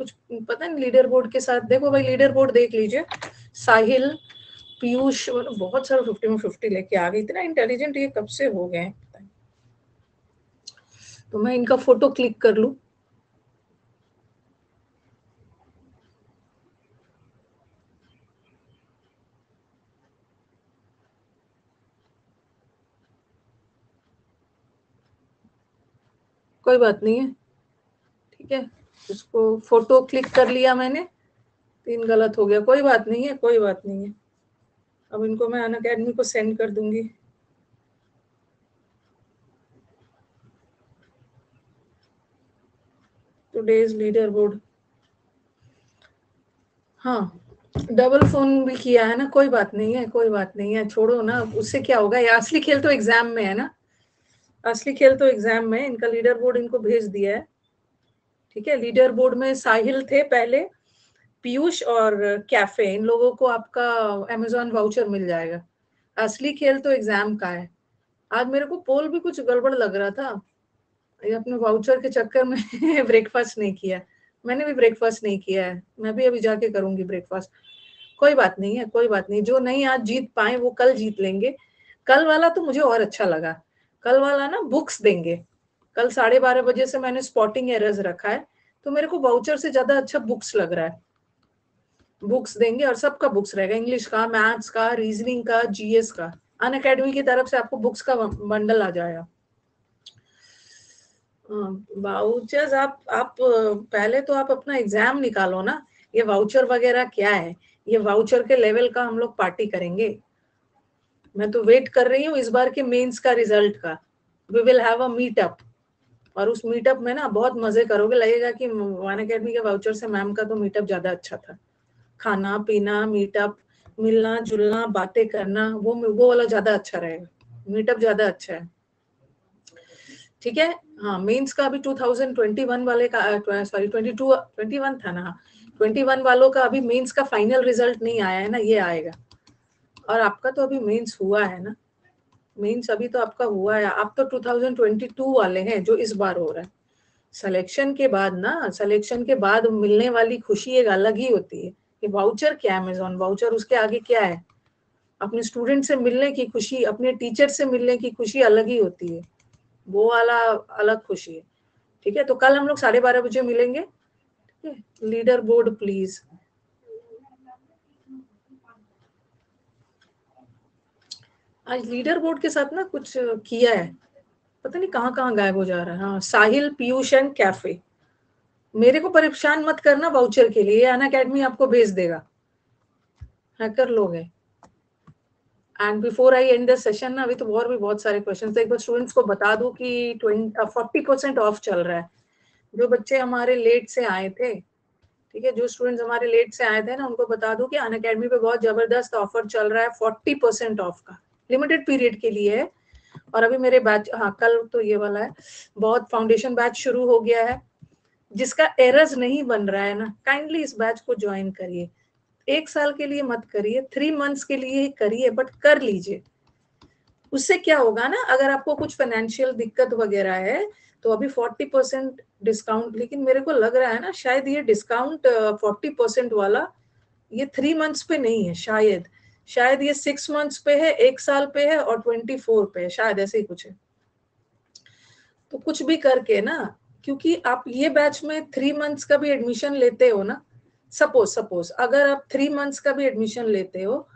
कुछ पता नहीं लीडर बोर्ड के साथ देखो भाई लीडर बोर्ड देख लीजिए। साहिल, पीयूष बहुत सारे फिफ्टी में फिफ्टी लेके आ गए। इतना इंटेलिजेंट ये कब से हो गए तो मैं इनका फ़ोटो क्लिक कर लू। कोई बात नहीं है। ठीक है, इसको फ़ोटो क्लिक कर लिया मैंने। तीन गलत हो गया। कोई बात नहीं है, कोई बात नहीं है। अब इनको मैं अन अकेडमी को सेंड कर दूँगी। टुडेज लीडर बोर्ड हाँ डबल फ़ोन भी किया है ना, कोई बात नहीं है, कोई बात नहीं है। छोड़ो ना, उससे क्या होगा? ये असली खेल तो एग्ज़ाम में है ना। असली खेल तो एग्ज़ाम में इनका लीडर बोर्ड इनको भेज दिया है। ठीक है लीडर बोर्ड में साहिल थे पहले, पीयूष और कैफ़े, इन लोगों को आपका अमेजोन वाउचर मिल जाएगा। असली खेल तो एग्ज़ाम का है। आज मेरे को पोल भी कुछ गड़बड़ लग रहा था। ये अपने वाउचर के चक्कर में ब्रेकफास्ट नहीं किया। मैंने भी ब्रेकफास्ट नहीं किया है। मैं भी अभी जाके करूँगी ब्रेकफास्ट कोई बात नहीं है, कोई बात नहीं। जो नहीं आज जीत पाए, वो कल जीत लेंगे। कल वाला तो मुझे और अच्छा लगा। कल वाला ना बुक्स देंगे। कल साढ़े बारह बजे से मैंने स्पॉटिंग एरर्स रखा है तो मेरे को वाउचर से ज़्यादा अच्छा बुक्स लग रहा है। बुक्स देंगे और सबका बुक्स रहेगा। इंग्लिश का मैथ्स का रीजनिंग का जीएस का। अन अकेडमी की तरफ़ से आपको बुक्स का बंडल आ जाएगा। वाउचर्स आप आप, पहले तो आप अपना एग्ज़ाम निकालो ना। ये वाउचर वगैरह क्या है? ये वाउचर के लेवल का हम लोग पार्टी करेंगे। मैं तो वेट कर रही हूँ इस बार के मेंस का रिज़ल्ट का। We will have a meetup और उस मीटअप में ना बहुत मज़े करोगे, लगेगा कि वन अकेडमी के वाउचर से मैम का तो मीटअप ज़्यादा अच्छा था। खाना, पीना मीटअप मिलना, जुलना, बातें करना, वो वो वाला ज़्यादा अच्छा रहेगा। मीटअप ज़्यादा अच्छा है। ठीक है? हाँ मेंस का अभी 2021 वाले का सॉरी 22 21 था ना। 21 वालों का अभी मेंस का फाइनल रिज़ल्ट नहीं आया है ना, ये आएगा। और आपका तो अभी मेंस हुआ है ना? मेंस अभी तो आपका हुआ है। आप तो 2022 वाले हैं जो इस बार हो रहा है। सिलेक्शन के बाद ना सिलेक्शन के बाद मिलने वाली खुशी एक अलग ही होती है कि वाउचर क्या अमेजोन वाउचर उसके आगे क्या है? अपने स्टूडेंट से मिलने की खुशी, अपने टीचर से मिलने की खुशी अलग ही होती है। वो वाला अलग खुशी है। ठीक है? तो कल हम लोग साढ़े बारह बजे मिलेंगे। ठीक है? लीडर बोर्ड प्लीज़ आज लीडर बोर्ड के साथ ना कुछ किया है। पता नहीं कहाँ कहाँ गायब हो जा रहा है। हाँ साहिल, पीयूष एंड कैफ़े। मेरे को परेशान मत करना वाउचर के लिए। अन अकेडमी आपको भेज देगा। हैकर लोग हैं। And before I end the session ना, अभी तो और भी बहुत सारे क्वेश्चन एक बार स्टूडेंट्स को बता दूँ कि फोर्टी परसेंट ऑफ़ चल रहा है। जो बच्चे हमारे लेट से आए थे, ठीक है, जो स्टूडेंट्स हमारे लेट से आए थे ना, उनको बता दूँ कि अन अकेडमी पे बहुत ज़बरदस्त ऑफ़र चल रहा है फोर्टी परसेंट ऑफ़ का। लिमिटेड पीरियड के लिए है। और अभी मेरे बैच हाँ कल तो ये वाला है। बहुत फाउंडेशन बैच शुरू हो गया है। जिसका एरर्स नहीं बन रहा है ना काइंडली इस बैच को ज्वाइन करिए। एक साल के लिए मत करिए थ्री मंथ्स के लिए ही करिए बट कर लीजिए। उससे क्या होगा ना, अगर आपको कुछ फाइनेंशियल दिक्कत वगैरह है तो अभी फोर्टी परसेंट डिस्काउंट लेकिन मेरे को लग रहा है ना, शायद ये डिस्काउंट फोर्टी परसेंट वाला, ये थ्री मंथ्स पे नहीं है, शायद। शायद ये सिक्स मंथ्स पे है, एक साल पे है और ट्वेंटी फोर पे है, शायद ऐसे ही कुछ है। तो कुछ भी करके ना, क्योंकि आप ये बैच में थ्री मंथ्स का भी एडमिशन लेते हो ना सपोज़ सपोज़ अगर आप थ्री मंथ्स का भी एडमिशन लेते हो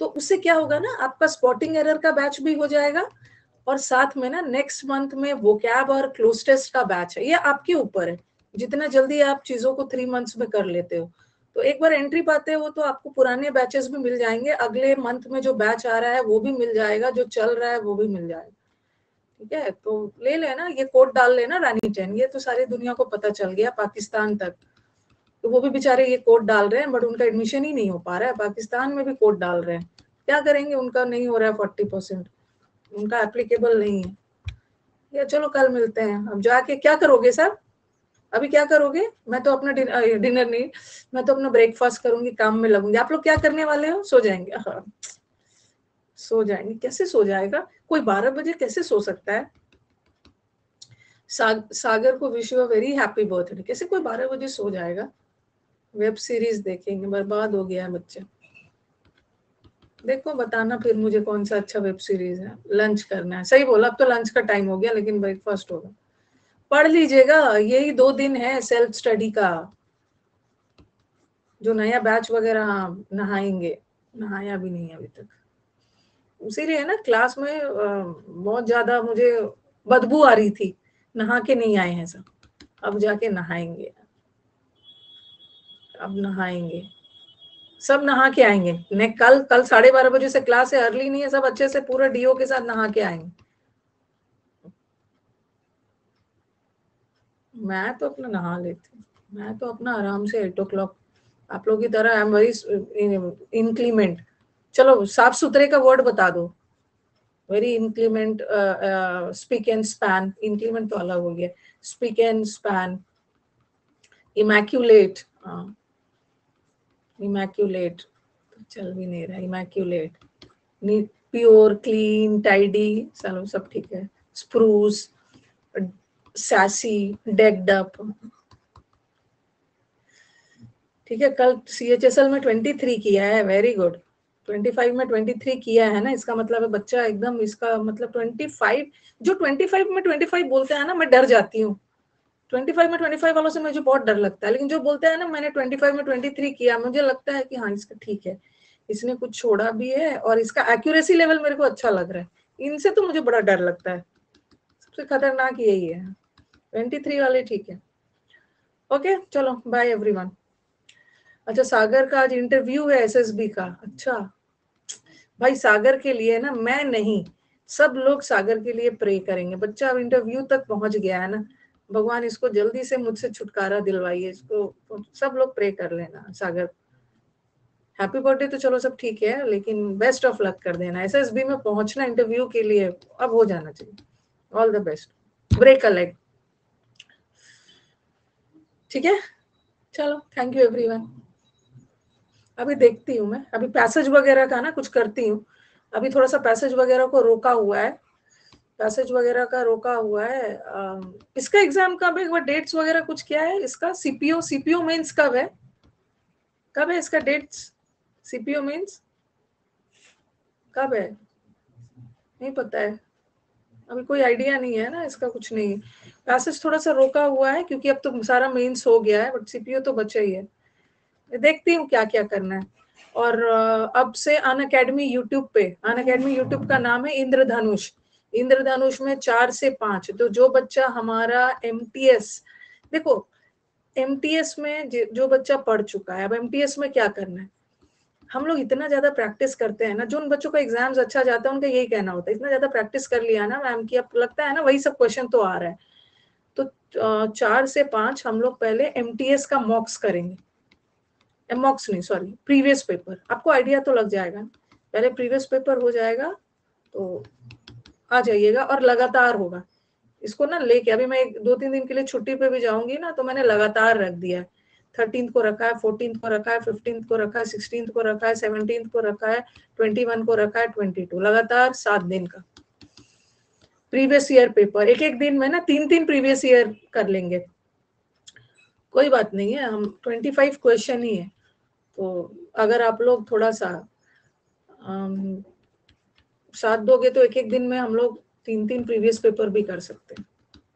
तो उससे क्या होगा ना, आपका स्पॉटिंग एरर का बैच भी हो जाएगा और साथ में ना नेक्स्ट मंथ में वो कैब और क्लोज टेस्ट का बैच है, ये आपके ऊपर है। जितना जल्दी आप चीज़ों को थ्री मंथ्स में कर लेते हो तो एक बार एंट्री पाते हो तो आपको पुराने बैचेस भी मिल जाएँगे, अगले मंथ में जो बैच आ रहा है वो भी मिल जाएगा, जो चल रहा है वो भी मिल जाएगा। ठीक है? तो ले लेना, ये कोड डाल लेना रानी चैन ये तो सारी दुनिया को पता चल गया, पाकिस्तान तक। तो वो भी बेचारे ये कोड डाल रहे हैं बट उनका एडमिशन ही नहीं हो पा रहा है, पाकिस्तान में भी कोड डाल रहे हैं। क्या करेंगे? उनका नहीं हो रहा है फोर्टी परसेंट उनका एप्लीकेबल नहीं है। या चलो कल मिलते हैं। अब जाके क्या करोगे सर? अभी क्या करोगे? मैं तो अपना डिनर, डिनर नहीं मैं तो अपना ब्रेकफास्ट करूँगी काम में लगूँगी। आप लोग क्या करने वाले हो? सो जाएँगे। हाँ। सो जाएँगे। कैसे सो जाएगा? कोई बारह बजे कैसे सो सकता है? सागर को wish you very happy birthday कैसे कोई बारह बजे सो जाएगा? वेब सीरीज़ देखेंगे। बर्बाद हो गया है बच्चे। देखो बताना फिर मुझे कौन सा अच्छा वेब सीरीज़ है। लंच करना है। सही बोला अब तो लंच का टाइम हो गया लेकिन ब्रेकफास्ट होगा। पढ़ लीजिएगा, यही दो दिन है सेल्फ स्टडी का, जो नया बैच वगैरह नहाएँगे, नहाया भी नहीं अभी तक। इसीलिए ना क्लास में बहुत ज़्यादा मुझे बदबू आ रही थी, नहा के नहीं आए हैं सब। अब जाके नहाएँगे। अब नहाएँगे। सब नहा के आएँगे। ने कल कल साढ़े बारह बजे से क्लास है अर्ली नहीं है, सब अच्छे से पूरा डीओ के साथ नहा के आएँगे। मैं तो अपना नहा लेती मैं तो अपना आराम से एट ओ क्लॉक आप लोग की तरह आई एम वेरी इंक्लीमेंट चलो साफ़ सुथरे का वर्ड बता दो। Very inclement spick and span inclement तो अलग हो गया। Spick and span immaculate immaculate चल भी नहीं रहा। इमैक्यूलेट प्योर क्लीन टाइडी चलो, सब ठीक है। स्प्रूस सैसी डेक्ड अप ठीक है, कल सी एच एस एल में ट्वेंटी थ्री किया है वेरी गुड ट्वेंटी फाइव में ट्वेंटी थ्री किया है ना, इसका मतलब है बच्चा एकदम इसका मतलब ट्वेंटी फाइव जो ट्वेंटी फाइव में ट्वेंटी फाइव बोलते हैं ना, मैं डर जाती हूँ। 25 में 25 वालों से मुझे बहुत डर लगता है, लेकिन जो बोलते हैं ना, मैंने 25 में 23 किया, मुझे लगता है कि हाँ इसका ठीक है। इसने कुछ छोड़ा भी है और इसका एक्यूरेसी लेवल मेरे को अच्छा लग रहा है। इनसे तो मुझे बड़ा डर लगता है। सबसे खतरनाक यही है। 23 वाले ठीक है। ओके चलो बाय एवरीवन अच्छा सागर का आज इंटरव्यू है एसएसबी का। अच्छा भाई सागर के लिए ना, मैं नहीं, सब लोग सागर के लिए प्रे करेंगे। बच्चा अब इंटरव्यू तक पहुँच गया है ना। भगवान इसको जल्दी से मुझसे छुटकारा दिलवाइए, इसको सब लोग प्रे कर लेना, सागर। हैप्पी बर्थडे तो चलो, सब ठीक है, लेकिन बेस्ट ऑफ़ लक कर देना। एस एस बी में पहुँचना इंटरव्यू के लिए, अब हो जाना चाहिए। All the best break a leg ठीक है? चलो थैंक यू एवरीवन अभी देखती हूँ मैं। अभी पैसेज वगैरह का ना कुछ करती हूँ। अभी थोड़ा सा पैसेज वगैरह को रोका हुआ है। पैसेज वगैरह का रोका हुआ है। इसका एग्ज़ाम कब है? डेट्स वगैरह कुछ क्या है इसका? सीपीओ सीपीओ मीन्स कब है? कब है इसका डेट्स सीपीओ मीन्स कब है? नहीं पता है। अभी कोई आइडिया नहीं है ना इसका कुछ नहीं। पैसेज थोड़ा सा रोका हुआ है, क्योंकि अब तो सारा मेन्स हो गया है बट सीपीओ तो बचा ही है। देखती हूँ क्या क्या करना है। और अब से अन अकेडमी यूट्यूब पे अन अकेडमी यूट्यूब का नाम है इंद्रधनुष। इंद्रधनुष में चार से पाँच तो जो बच्चा हमारा एमटीएस देखो एमटीएस में जो बच्चा पढ़ चुका है, अब एमटीएस में क्या करना है? हम लोग इतना ज़्यादा प्रैक्टिस करते हैं ना, जो उन बच्चों का एग्ज़ाम्स अच्छा जाता है, उनका यही कहना होता है, इतना ज़्यादा प्रैक्टिस कर लिया ना, मैम, की अब लगता है ना, वही सब क्वेश्चन तो आ रहा है। चार से पाँच हम लोग पहले MTS का मॉक्स करेंगे। मॉक्स नहीं सॉरी प्रीवियस पेपर आपको आइडिया तो लग जाएगा पहले प्रीवियस पेपर हो जाएगा तो आ जाइएगा और लगातार होगा। इसको ना लेके, अभी मैं एक दो तीन दिन के लिए छुट्टी पे भी जाऊँगी ना तो मैंने लगातार रख दिया है। थर्टीन को रखा है फोर्टीन को रखा है फिफ्टीन को रखा है सिक्सटीन को रखा है सेवनटीन को रखा है ट्वेंटी को रखा है ट्वेंटी लगातार सात दिन का। प्रीवियस ईयर पेपर एक एक दिन में ना तीन तीन प्रीवियस ईयर कर लेंगे। कोई बात नहीं है हम ट्वेंटी फाइव क्वेश्चन ही है। तो अगर आप लोग थोड़ा सा आम, साथ दोगे तो एक एक दिन में हम लोग तीन तीन प्रीवियस पेपर भी कर सकते हैं।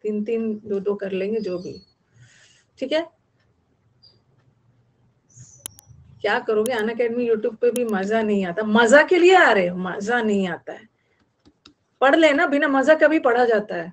तीन तीन दो दो कर लेंगे जो भी। ठीक है? क्या करोगे? अन अकेडमी यूट्यूब पे भी मज़ा नहीं आता। मज़ा के लिए आ रहे हो? मज़ा नहीं आता है। पढ़ लेना बिना मज़ा कभी पढ़ा जाता है।